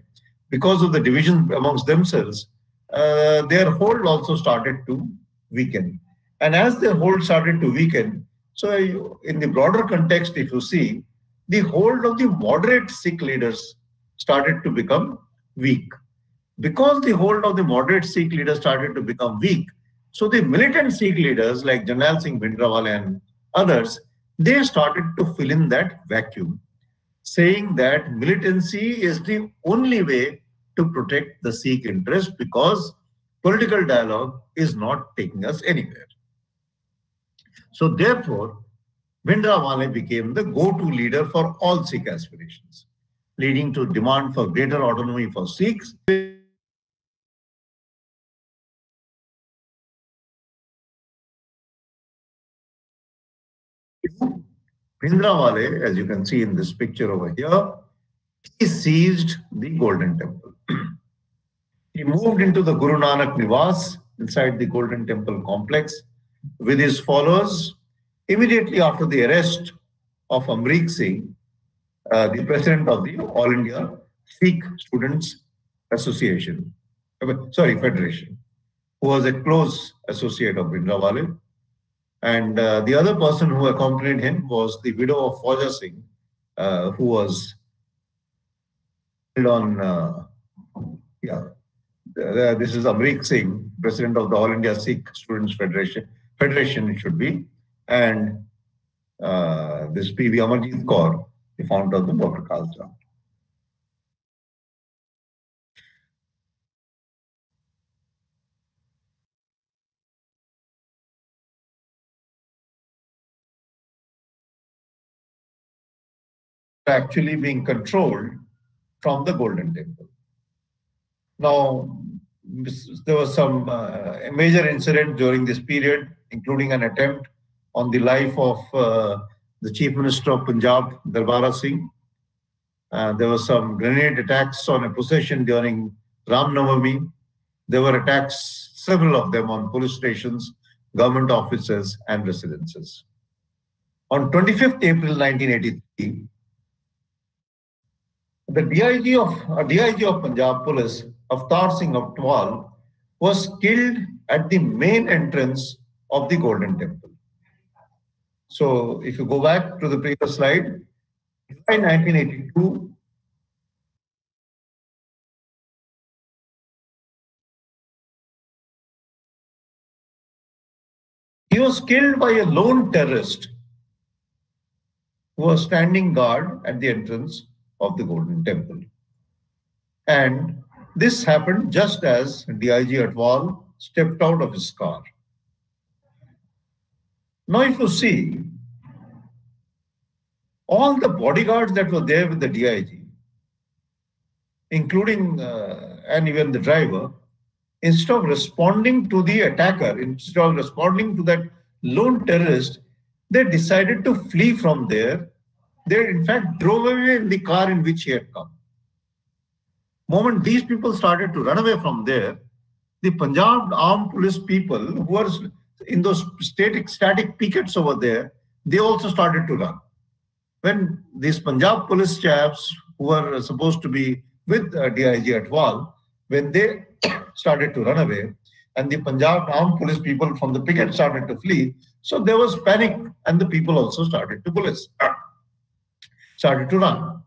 because of the division amongst themselves, uh, their hold also started to weaken. And as their hold started to weaken, so in the broader context, if you see, the hold of the moderate Sikh leaders started to become weak. Because the hold of the moderate Sikh leaders started to become weak, so the militant Sikh leaders like Jarnail Singh Bhindranwale and others, they started to fill in that vacuum, saying that militancy is the only way to protect the Sikh interest because political dialogue is not taking us anywhere. So therefore, Bhindranwale became the go-to leader for all Sikh aspirations, leading to demand for greater autonomy for Sikhs. Bhindranwale, as you can see in this picture over here, he seized the Golden Temple. [CLEARS THROAT] he moved into the Guru Nanak Niwas inside the Golden Temple complex with his followers Immediately after the arrest of Amrik Singh, uh, the president of the All India Sikh Students Association, uh, sorry, Federation, who was a close associate of Bhindranwale. And uh, the other person who accompanied him was the widow of Fauja Singh, uh, who was on, uh, yeah, this is Amrik Singh, president of the All India Sikh Students Federation, Federation it should be, and uh, this P.V. Amarjit Kaur, the founder of the Dr. Khalsa. actually being controlled from the Golden Temple. Now, there was some uh, major incident during this period, including an attempt on the life of uh, the Chief Minister of Punjab, Darbara Singh. Uh, there were some grenade attacks on a procession during Ram Navami. There were attacks, several of them, on police stations, government offices, and residences. On 25th April 1983, the DIG of uh, DIG of Punjab Police, Avtar Singh Atwal, was killed at the main entrance of the Golden Temple. So if you go back to the previous slide, in 1982, he was killed by a lone terrorist who was standing guard at the entrance of the Golden Temple. And this happened just as DIG Atwal stepped out of his car. Now, if you see, all the bodyguards that were there with the DIG, including uh, and even the driver, instead of responding to the attacker, instead of responding to that lone terrorist, they decided to flee from there. They, in fact, drove away in the car in which he had come. Moment these people started to run away from there, the Punjab armed police people who were in those static static pickets over there, they also started to run. When these Punjab police chaps who were supposed to be with uh, DIG Atwal, when they [COUGHS] started to run away, and the Punjab armed police people from the picket started to flee, so there was panic, and the people also started to police, [COUGHS] started to run.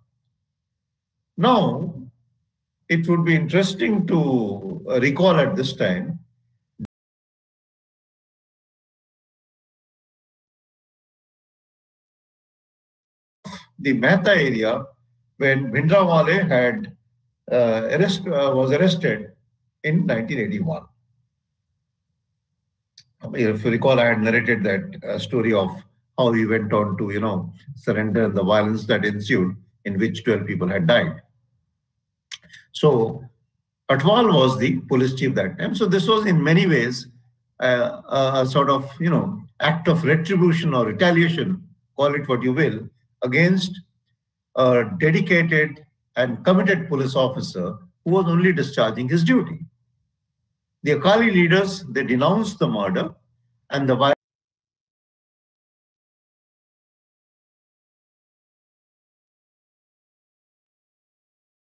Now, it would be interesting to recall at this time the Mehta area when Bhindranwale had uh, arrest, uh, was arrested in 1981. If you recall, I had narrated that uh, story of how he went on to, you know, surrender the violence that ensued, in which 12 people had died. So Atwal was the police chief that time. So this was in many ways uh, a, a sort of, you know, act of retribution or retaliation, call it what you will, against a dedicated and committed police officer who was only discharging his duty. The Akali leaders, they denounced the murder and the violence.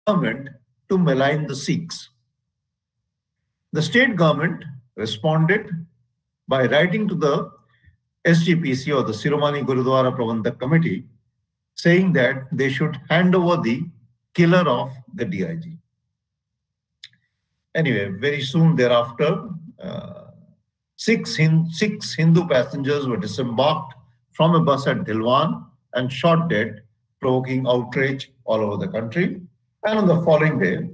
government to malign the Sikhs. The state government responded by writing to the SGPC or the Shiromani Gurudwara Prabandhak Committee saying that they should hand over the killer of the DIG. Anyway, very soon thereafter, uh, six, Hin six Hindu passengers were disembarked from a bus at Dhilwan and shot dead, provoking outrage all over the country. And on the following day,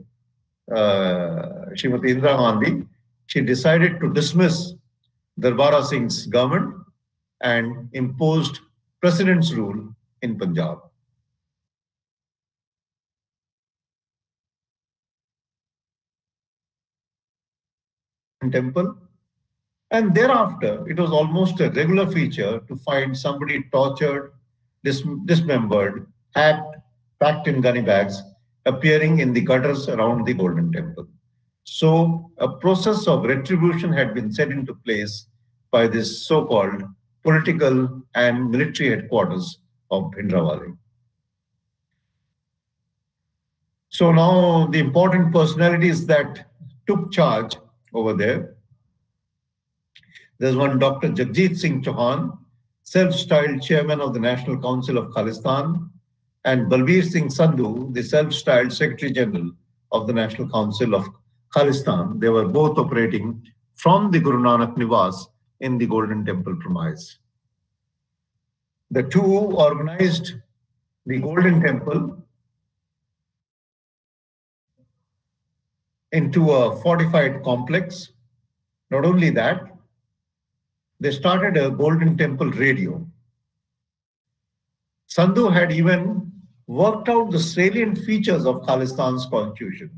uh, Srimati Indira Gandhi, she decided to dismiss Darbara Singh's government and imposed president's rule in Punjab. Temple. And thereafter, it was almost a regular feature to find somebody tortured, dis dismembered, hacked, packed in gunny bags, appearing in the gutters around the Golden Temple. So a process of retribution had been set into place by this so-called political and military headquarters of Bhindranwale. So now the important personalities that took charge over there. There's one Dr. Jagjit Singh Chauhan, self-styled chairman of the National Council of Khalistan, and Balbir Singh Sandhu, the self-styled Secretary General of the National Council of Khalistan. They were both operating from the Guru Nanak Niwas in the Golden Temple premise. The two organized the Golden Temple into a fortified complex. Not only that, they started a Golden Temple radio. Sandhu had even worked out the salient features of Khalistan's constitution.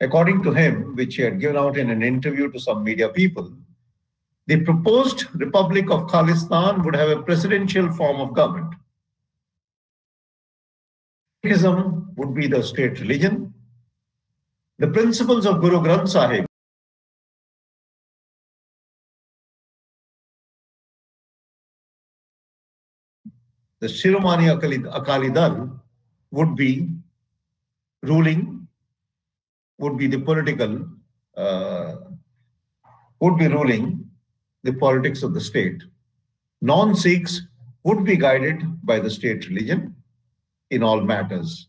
According to him, which he had given out in an interview to some media people, The proposed Republic of Khalistan would have a presidential form of government. Sikhism would be the state religion. The principles of Guru Granth Sahib the Shiromani Akali, Dal would be ruling, would be the political, uh, would be ruling the politics of the state. Non-Sikhs would be guided by the state religion in all matters.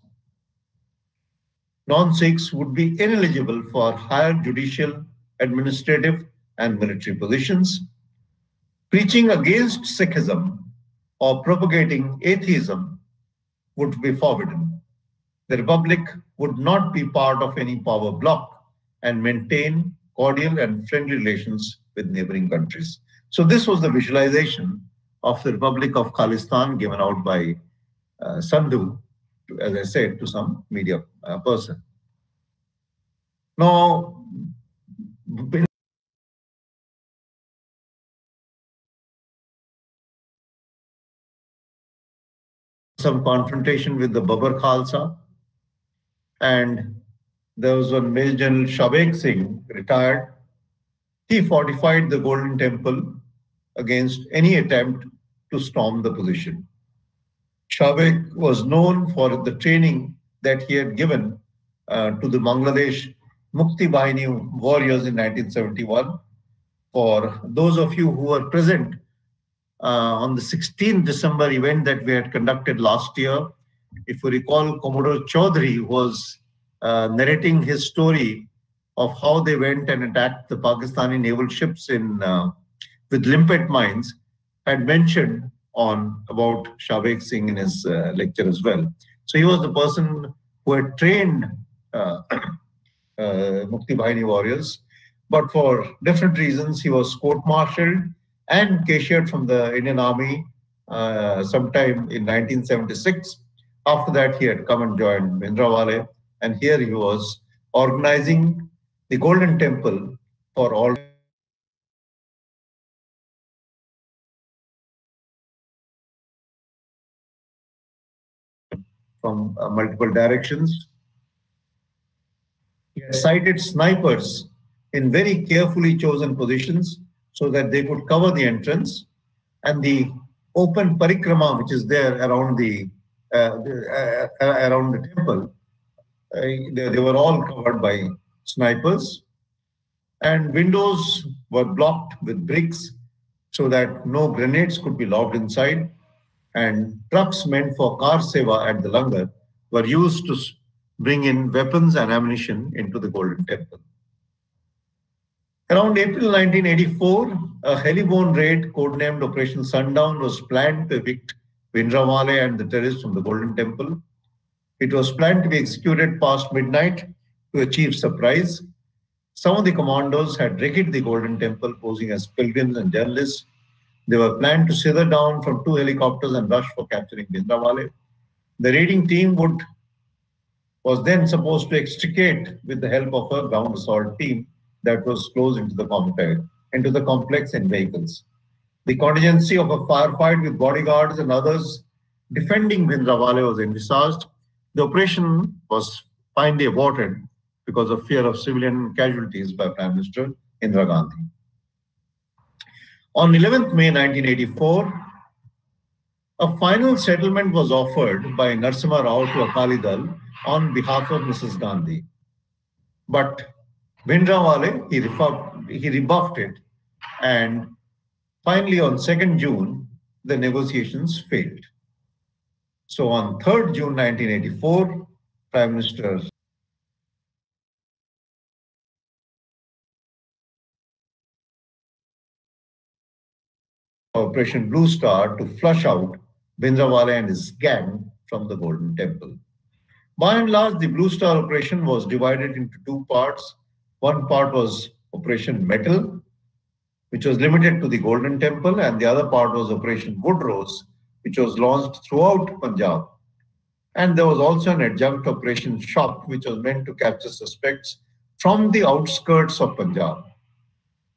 Non-Sikhs would be ineligible for higher judicial, administrative, and military positions. Preaching against Sikhism or propagating atheism would be forbidden. The Republic would not be part of any power bloc and maintain cordial and friendly relations with neighboring countries. So this was the visualization of the Republic of Khalistan given out by uh, Sandhu, as I said, to some media uh, person. Now, some confrontation with the Babbar Khalsa. And there was one Major General Shabeg Singh, retired. He fortified the Golden Temple against any attempt to storm the position. Shabeg was known for the training that he had given uh, to the Bangladesh Mukti Bahini warriors in 1971. For those of you who were present uh, on the 16th December event that we had conducted last year. If you recall, Commodore Chaudhary was uh, narrating his story of how they went and attacked the Pakistani naval ships in uh, with limpet mines, had mentioned on about Shabeg Singh in his uh, lecture as well. So he was the person who had trained uh, [CLEARS THROAT] uh, Mukti Bahini warriors, but for different reasons he was court-martialed and cashiered from the Indian Army uh, sometime in 1976. After that, he had come and joined Bhindranwale, and here he was organizing the Golden Temple for all. From uh, multiple directions. He had sited snipers in very carefully chosen positions so that they could cover the entrance and the open parikrama which is there around the, uh, uh, uh, around the temple uh, they, they, were all covered by snipers and windows were blocked with bricks so that no grenades could be lobbed inside and trucks meant for car seva at the langar were used to bring in weapons and ammunition into the golden temple Around April 1984, a heliborne raid codenamed Operation Sundown was planned to evict Bhindranwale and the terrorists from the Golden Temple. It was planned to be executed past midnight to achieve surprise. Some of the commandos had wrecked the Golden Temple posing as pilgrims and journalists. They were planned to slither down from two helicopters and rush for capturing Bhindranwale. The raiding team would was then supposed to extricate with the help of a ground assault team that was close into the complex, into the complex in vehicles. The contingency of a firefight with bodyguards and others defending Bhindranwale was envisaged. The operation was finally aborted because of fear of civilian casualties by Prime Minister Indira Gandhi. On 11th May 1984, a final settlement was offered by Narasimha Rao to Akali Dal on behalf of Mrs. Gandhi. But Bhindranwale, he, rebuffed, he rebuffed it. And finally, on 2nd June, the negotiations failed. So on 3rd June 1984, Prime Minister Operation Blue Star to flush out Bhindranwale and his gang from the Golden Temple. By and large, the Blue Star operation was divided into two parts. One part was Operation Metal, which was limited to the Golden Temple, and the other part was Operation Woodrose, which was launched throughout Punjab. And there was also an adjunct Operation Shop, which was meant to capture suspects from the outskirts of Punjab.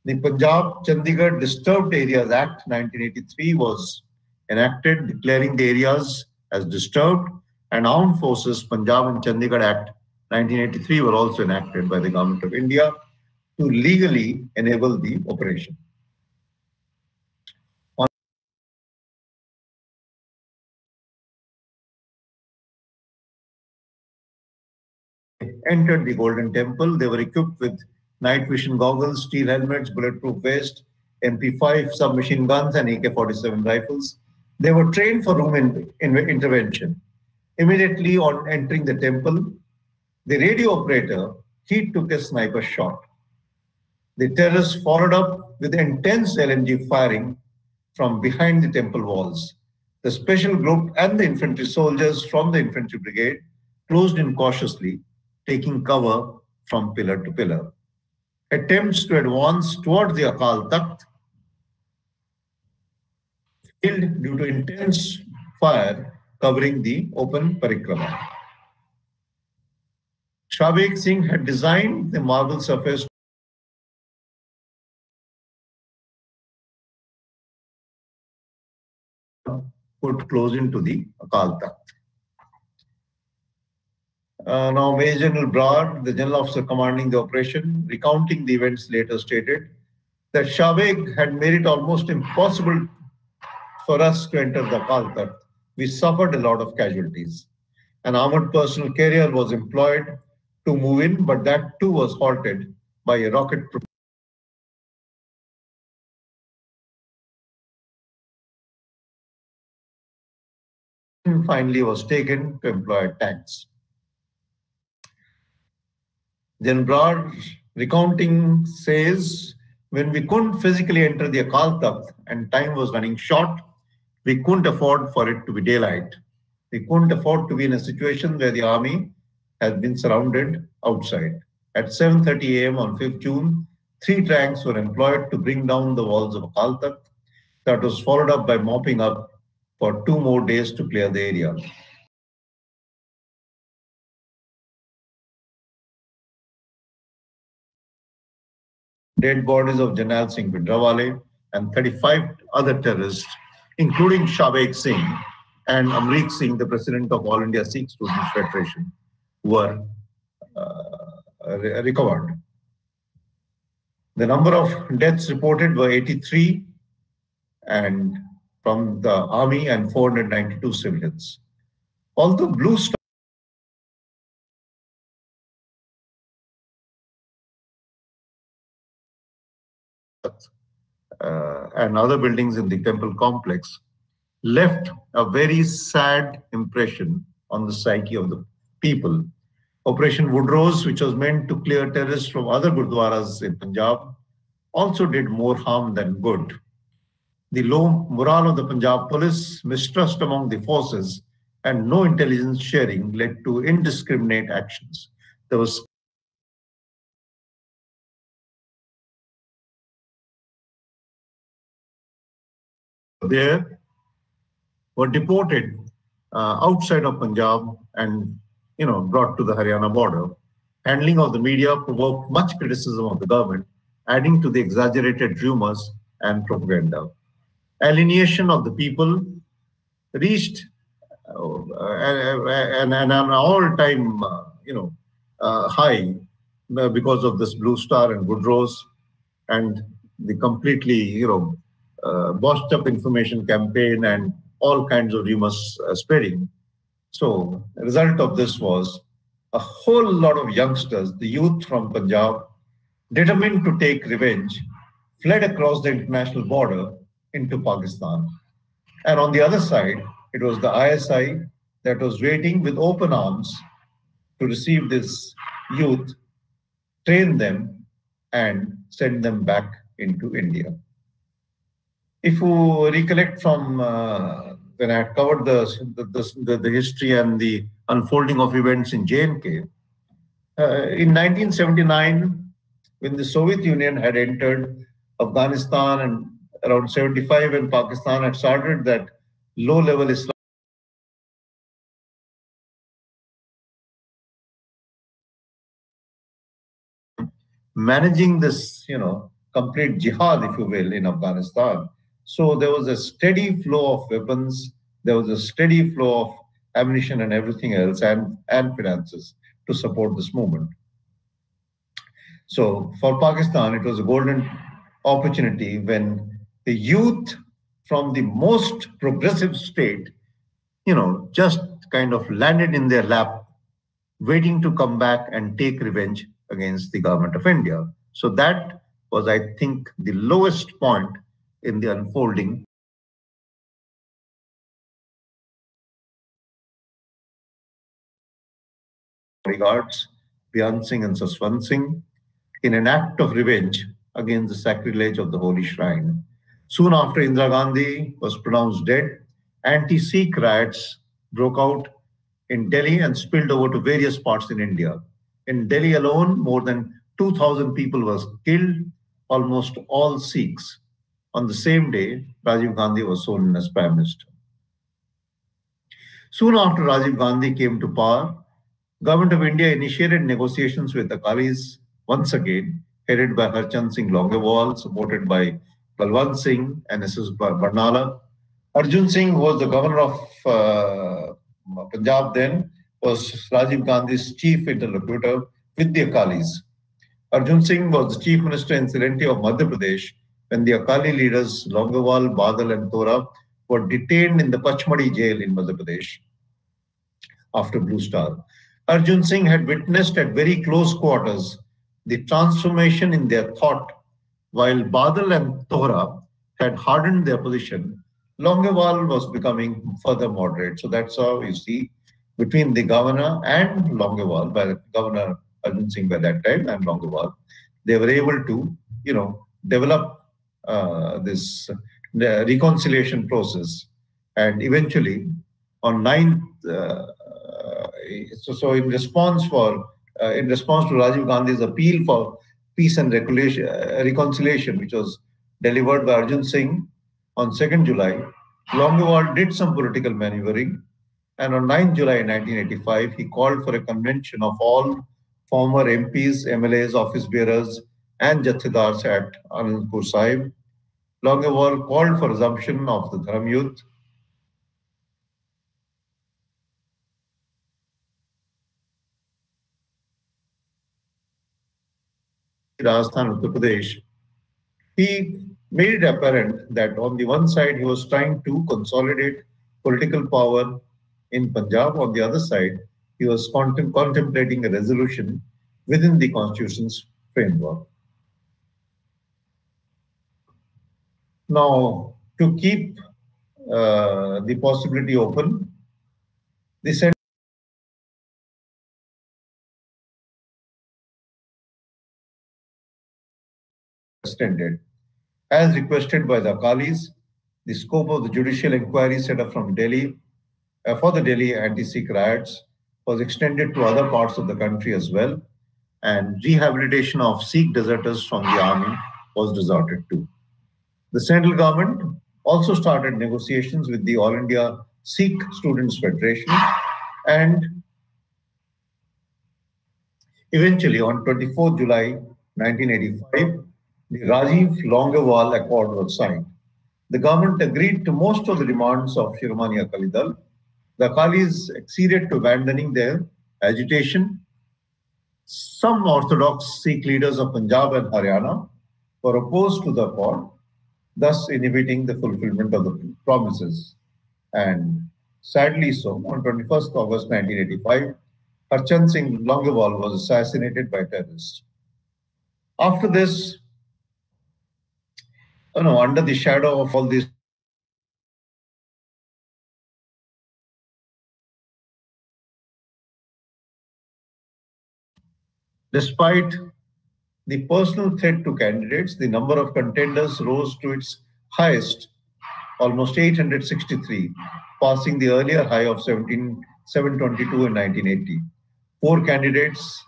The Punjab Chandigarh Disturbed Areas Act 1983 was enacted, declaring the areas as disturbed, and Armed Forces Punjab and Chandigarh Act 1983 were also enacted by the Government of India to legally enable the operation. entered the Golden Temple. They were equipped with night vision goggles, steel helmets, bulletproof vest, MP5 submachine guns, and AK-47 rifles. They were trained for room in, in, intervention. Immediately on entering the temple, the radio operator, he took a sniper shot. The terrorists followed up with intense LMG firing from behind the temple walls. The special group and the infantry soldiers from the infantry brigade closed in cautiously taking cover from pillar to pillar. Attempts to advance towards the Akal Takht failed due to intense fire covering the open parikrama. Shabeg Singh had designed the marble surface put close into the Akal Takht. Uh, now, Major General Brar, the general officer commanding the operation, recounting the events later stated that Shabeg had made it almost impossible for us to enter the Akal Takht. We suffered a lot of casualties. An armored personnel carrier was employed to move in, but that too was halted by a rocket finally was taken to employ tanks. Then Brar recounting says, when we couldn't physically enter the Akal and time was running short, we couldn't afford for it to be daylight. We couldn't afford to be in a situation where the army has been surrounded outside. At 7.30 a.m. on 5th June, three tanks were employed to bring down the walls of Akal. That was followed up by mopping up for two more days to clear the area. Dead bodies of Jarnail Singh Bhindranwale and 35 other terrorists, including Shabeg Singh and Amrik Singh, the president of All India Sikh Students Federation, were uh, recovered. The number of deaths reported were 83 and from the army and 492 civilians. Although Blue Star uh, and other buildings in the temple complex left a very sad impression on the psyche of the people. Operation Woodrose, which was meant to clear terrorists from other gurdwaras in Punjab, also did more harm than good. The low morale of the Punjab police, mistrust among the forces, and no intelligence sharing led to indiscriminate actions. There was there were deported uh, outside of Punjab and you know brought to the Haryana border. Handling of the media provoked much criticism of the government, adding to the exaggerated rumors and propaganda. Alienation of the people reached uh, an, an, an all-time uh, you know uh, high uh, because of this Blue Star and Woodrose and the completely you know uh, up information campaign and all kinds of rumors uh, spreading. So the result of this was a whole lot of youngsters, the youth from Punjab, determined to take revenge, fled across the international border into Pakistan. And on the other side, it was the ISI that was waiting with open arms to receive this youth, train them, and send them back into India if you recollect from uh, when I had covered the, the, the, the, history and the unfolding of events in J&K, uh, in 1979, when the Soviet Union had entered Afghanistan and around 75 when Pakistan had started that low-level Islam managing this, you know, complete jihad, if you will, in Afghanistan. So there was a steady flow of weapons, there was a steady flow of ammunition and everything else, and, and finances to support this movement. So for Pakistan, it was a golden opportunity when the youth from the most progressive state, you know, just kind of landed in their lap, waiting to come back and take revenge against the government of India. So that was, I think, the lowest point in the unfolding. Regards Beant Singh and Satwant Singh in an act of revenge against the sacrilege of the holy shrine. Soon after Indira Gandhi was pronounced dead, anti-Sikh riots broke out in Delhi and spilled over to various parts in India. In Delhi alone, more than 2,000 people was killed, almost all Sikhs. On the same day, Rajiv Gandhi was sworn in as Prime Minister. Soon after Rajiv Gandhi came to power, Government of India initiated negotiations with the Akalis once again, headed by Harchand Singh Longowal, supported by Balwant Singh and SS Barnala. Arjun Singh was the governor of uh, Punjab then, was Rajiv Gandhi's chief interlocutor with the Akalis. Arjun Singh was the chief minister in incidentally of Madhya Pradesh when the Akali leaders Longowal, Badal and Tohra were detained in the Pachmarhi jail in Madhya Pradesh after Blue Star. Arjun Singh had witnessed at very close quarters the transformation in their thought while Badal and Tohra had hardened their position. Longowal was becoming further moderate. So that's how you see between the governor and Longowal, by the Governor Arjun Singh by that time and Longowal, they were able to, you know, develop this uh, reconciliation process. And eventually, on 9th, uh, so, so in response for uh, in response to Rajiv Gandhi's appeal for peace and reconciliation, which was delivered by Arjun Singh on 2nd July, Longowal did some political maneuvering. And on 9th July 1985, he called for a convention of all former MPs, MLAs, office bearers, and Jathedars at Anandpur Sahib. Longowal called for resumption of the Dharam Yudh Rajasthan, Uttar Pradesh, he made it apparent that on the one side he was trying to consolidate political power in Punjab, on the other side he was contem contemplating a resolution within the constitution's framework. Now, to keep uh, the possibility open, the extended. As requested by the Akalis, the scope of the judicial inquiry set up from Delhi uh, for the Delhi anti-Sikh riots was extended to other parts of the country as well, and rehabilitation of Sikh deserters from the army was resorted to. The central government also started negotiations with the All India Sikh Students Federation and eventually on 24 July 1985, the Rajiv Longowal Accord was signed. The government agreed to most of the demands of Shiromani Akali Dal. The Akalis acceded to abandoning their agitation. Some Orthodox Sikh leaders of Punjab and Haryana were opposed to the accord, thus inhibiting the fulfillment of the promises. And sadly so, on 21st August 1985, Harchand Singh Longowal was assassinated by terrorists. After this, you know, under the shadow of all these Despite the personal threat to candidates, the number of contenders rose to its highest, almost 863, passing the earlier high of 17, 722 in 1980. Four candidates,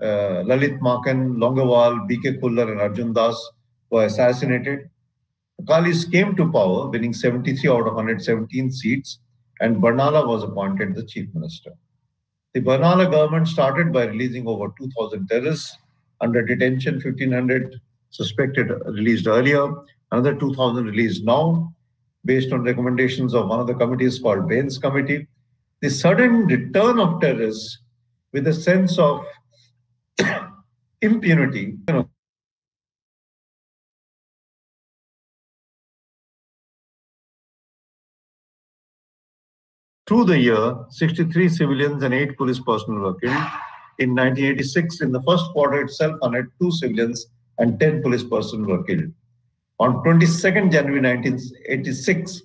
uh, Lalit Maken, Longowal, B.K. Kullar, and Arjun Das, were assassinated. Akalis came to power, winning 73 out of 117 seats, and Barnala was appointed the chief minister. The Barnala government started by releasing over 2,000 terrorists under detention, 1,500 suspected released earlier, another 2,000 released now, based on recommendations of one of the committees called Baines Committee. The sudden return of terrorists with a sense of [COUGHS] impunity, you know, Through the year, 63 civilians and 8 police personnel were killed. In 1986, in the first quarter itself, 102 civilians and 10 police persons were killed. On 22nd January 1986,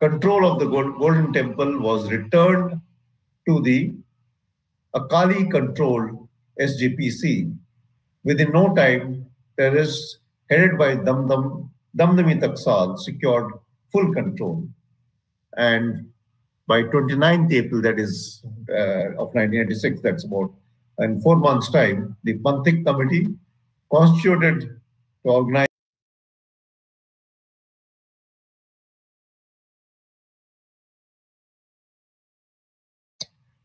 control of the Golden Temple was returned to the Akali controlled SGPC. Within no time, terrorists headed by Damdam, Damdami Taksal secured full control. And by 29th April, that is uh, of 1986, that's about in four months' time, the Panthik Committee constituted to organize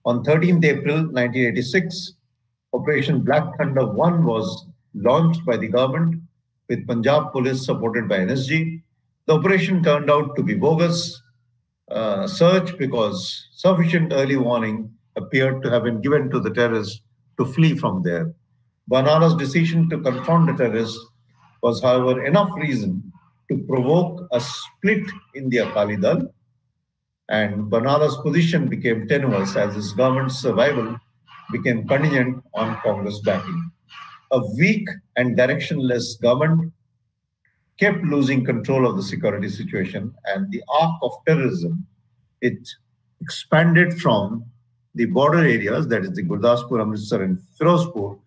On 13th April 1986, Operation Black Thunder 1 was launched by the government with Punjab police supported by NSG. The operation turned out to be bogus uh, search because sufficient early warning appeared to have been given to the terrorists to flee from there. Barnala's decision to confront the terrorists was, however, enough reason to provoke a split in the Akali Dal, and Barnala's position became tenuous as his government's survival became contingent on Congress backing. A weak and directionless government kept losing control of the security situation and the arc of terrorism, it expanded from the border areas, that is the Gurdaspur, Amritsar and Firozpur,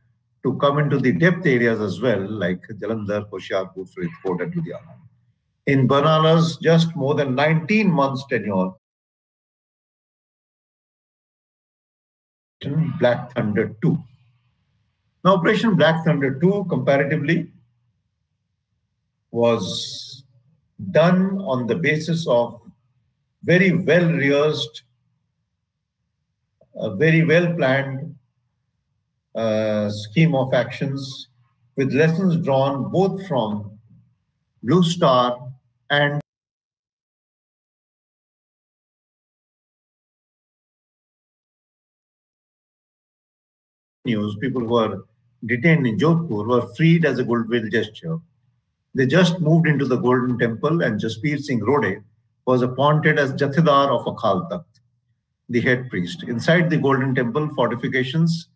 to come into the depth areas as well, like Jalandhar, Hoshiarpur, Faridkot and Ludhiana. In Barnala's just more than 19 months tenure, Black Thunder 2. Now, Operation Black Thunder 2, comparatively, was done on the basis of very well rehearsed, a very well planned uh, scheme of actions with lessons drawn both from Blue Star and news, people who are detained in Jodhpur were freed as a goodwill gesture. They just moved into the Golden Temple and Jasbir Singh Rode was appointed as Jathedar of Akal Takht, the head priest. Inside the Golden Temple, fortifications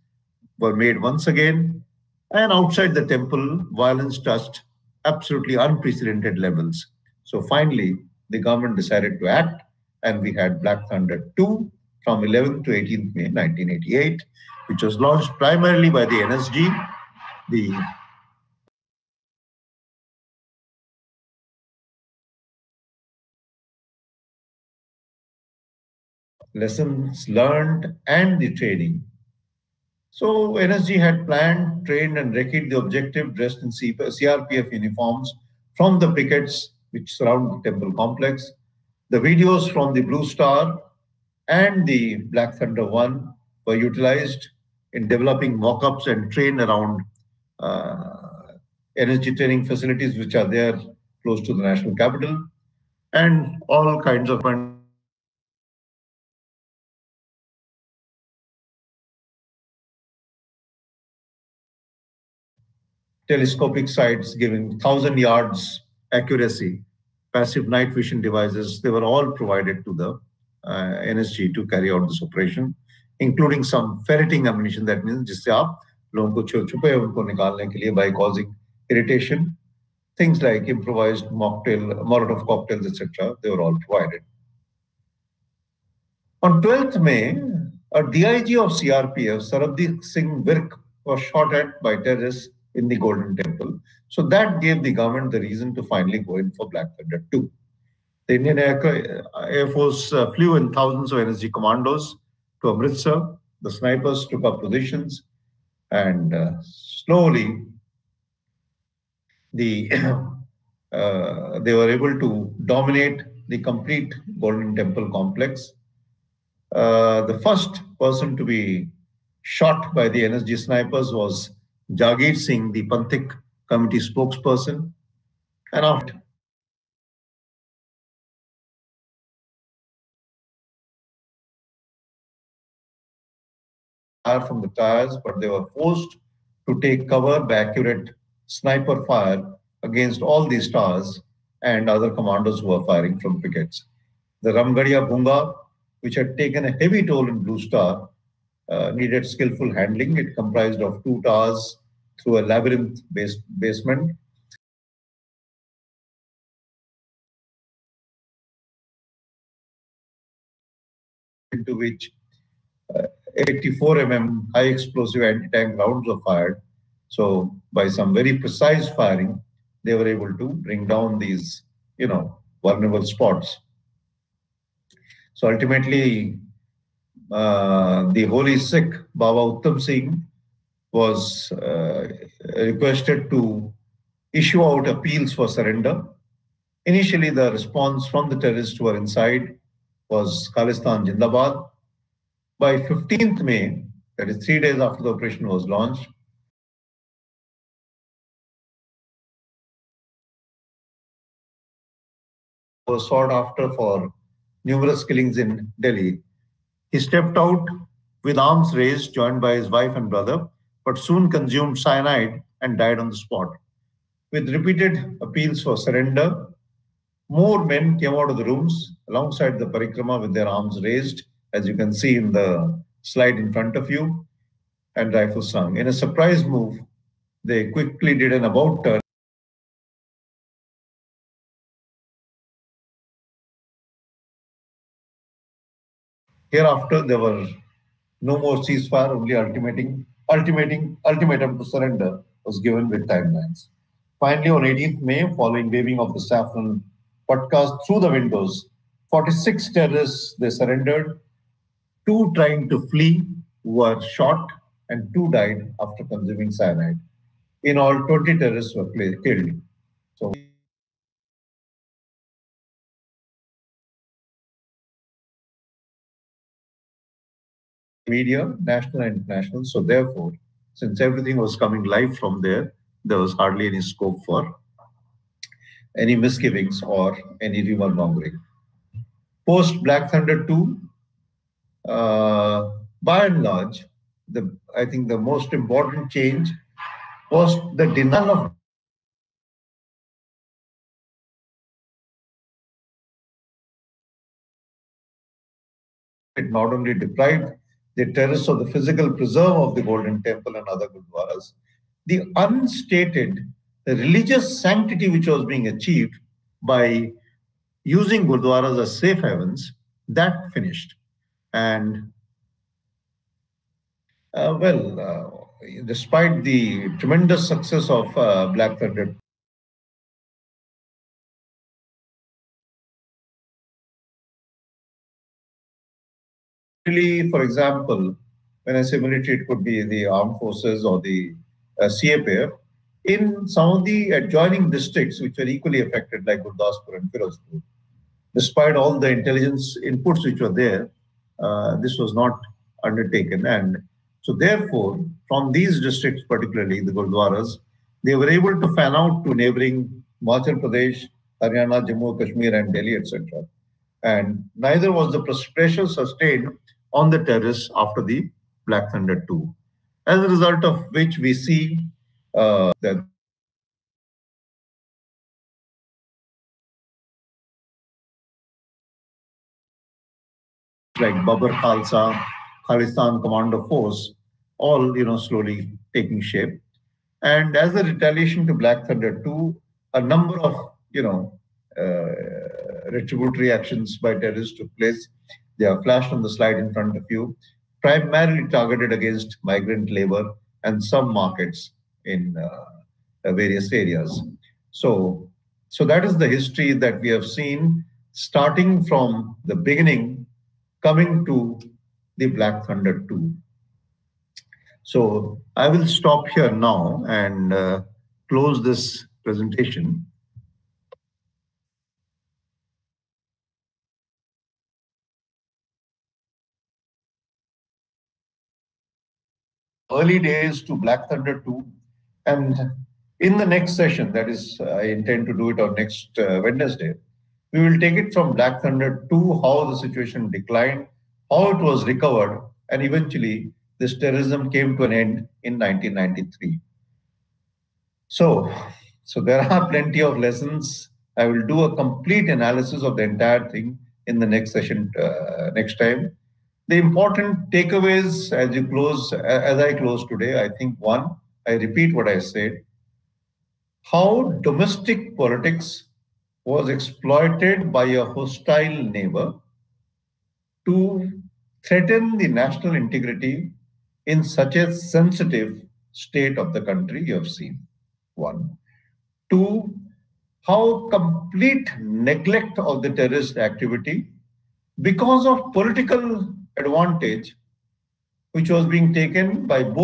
were made once again, and outside the temple, violence touched absolutely unprecedented levels. So finally, the government decided to act, and we had Black Thunder 2 from 11th to 18th May 1988, which was launched primarily by the NSG, the lessons learned, and the training. So NSG had planned, trained, and recceived the objective dressed in CRPF uniforms from the pickets which surround the temple complex. The videos from the Blue Star and the Black Thunder 1 were utilized in developing mock-ups and trained around uh, NSG training facilities which are there close to the national capital and all kinds of telescopic sights giving 1,000 yards accuracy, passive night vision devices, they were all provided to the uh, NSG to carry out this operation, including some ferreting ammunition. That means जिससे आप लोगों को छुपे उनको निकालने के लिए by causing irritation, things like improvised mocktail, Molotov cocktails, etc. They were all provided. On 12th May, a DIG of CRPF, Sarabdeep Singh Virk, was shot at by terrorists in the Golden Temple. So that gave the government the reason to finally go in for Black Thunder 2. The Indian Air, Air Force uh, flew in thousands of NSG commandos to Amritsar. The snipers took up positions and uh, slowly the [CLEARS THROAT] uh, they were able to dominate the complete Golden Temple complex. Uh, the first person to be shot by the NSG snipers was Jagir Singh, the Panthik committee spokesperson. And after from the tires, but they were forced to take cover by accurate sniper fire against all these towers and other commandos who were firing from pickets. The Ramgarhia Bunga, which had taken a heavy toll in Blue Star, uh, needed skillful handling. It comprised of two towers through a labyrinth-based basement. into which uh, 84 mm high explosive anti-tank rounds were fired. So by some very precise firing, they were able to bring down these, you know, vulnerable spots. So ultimately, uh, the holy Sikh, Baba Uttam Singh, was uh, requested to issue out appeals for surrender. Initially, the response from the terrorists who were inside was Khalistan Jindabad. By 15th May, that is three days after the operation was launched, was sought after for numerous killings in Delhi. He stepped out with arms raised, joined by his wife and brother, but soon consumed cyanide and died on the spot. With repeated appeals for surrender, more men came out of the rooms alongside the parikrama with their arms raised, as you can see in the slide in front of you, and rifles slung. In a surprise move, they quickly did an about turn. Hereafter, there were no more ceasefire, only ultimating, ultimating, ultimatum to surrender was given with timelines. Finally, on 18th May, following waving of the saffron podcast through the windows, 46 terrorists, they surrendered, two trying to flee were shot, and two died after consuming cyanide. In all, 20 terrorists were killed. So media, national and international. So therefore, since everything was coming live from there, there was hardly any scope for any misgivings or any rumor mongering. Post Black Thunder 2, uh, by and large, the I think the most important change was the denial of it not only deprived the terrace of the physical preserve of the Golden Temple and other Gurdwaras, the unstated religious sanctity which was being achieved by using Gurdwaras as safe havens, that finished. And uh, well, uh, despite the tremendous success of uh, Black Thunder for example, when I say military, it could be the armed forces or the uh, CAPF. In some of the adjoining districts, which were equally affected, like Gurdaspur and Firozpur, despite all the intelligence inputs which were there, uh, this was not undertaken. And so, therefore, from these districts, particularly the Gurdwaras, they were able to fan out to neighboring Himachal Pradesh, Haryana, Jammu, Kashmir, and Delhi, etc. And neither was the pressure sustained on the terrace after the Black Thunder 2. As a result of which we see uh, that like Babbar Khalsa, Khalistan Commando Force, all you know slowly taking shape. And as a retaliation to Black Thunder 2, a number of you know uh, retributory actions by terrorists took place they are flashed on the slide in front of you, primarily targeted against migrant labor and some markets in uh, various areas. So, so that is the history that we have seen starting from the beginning, coming to the Black Thunder 2. So I will stop here now and uh, close this presentation. Early days to Black Thunder 2. And In the next session, that is, I intend to do it on next uh, Wednesday, we will take it from Black Thunder to how the situation declined, how it was recovered, and eventually this terrorism came to an end in 1993. So, so there are [LAUGHS] plenty of lessons. I will do a complete analysis of the entire thing in the next session uh, next time. The important takeaways as you close, as I close today, I think one, I repeat what I said, how domestic politics was exploited by a hostile neighbor to threaten the national integrity in such a sensitive state of the country you have seen. One. Two, how complete neglect of the terrorist activity because of political advantage which was being taken by both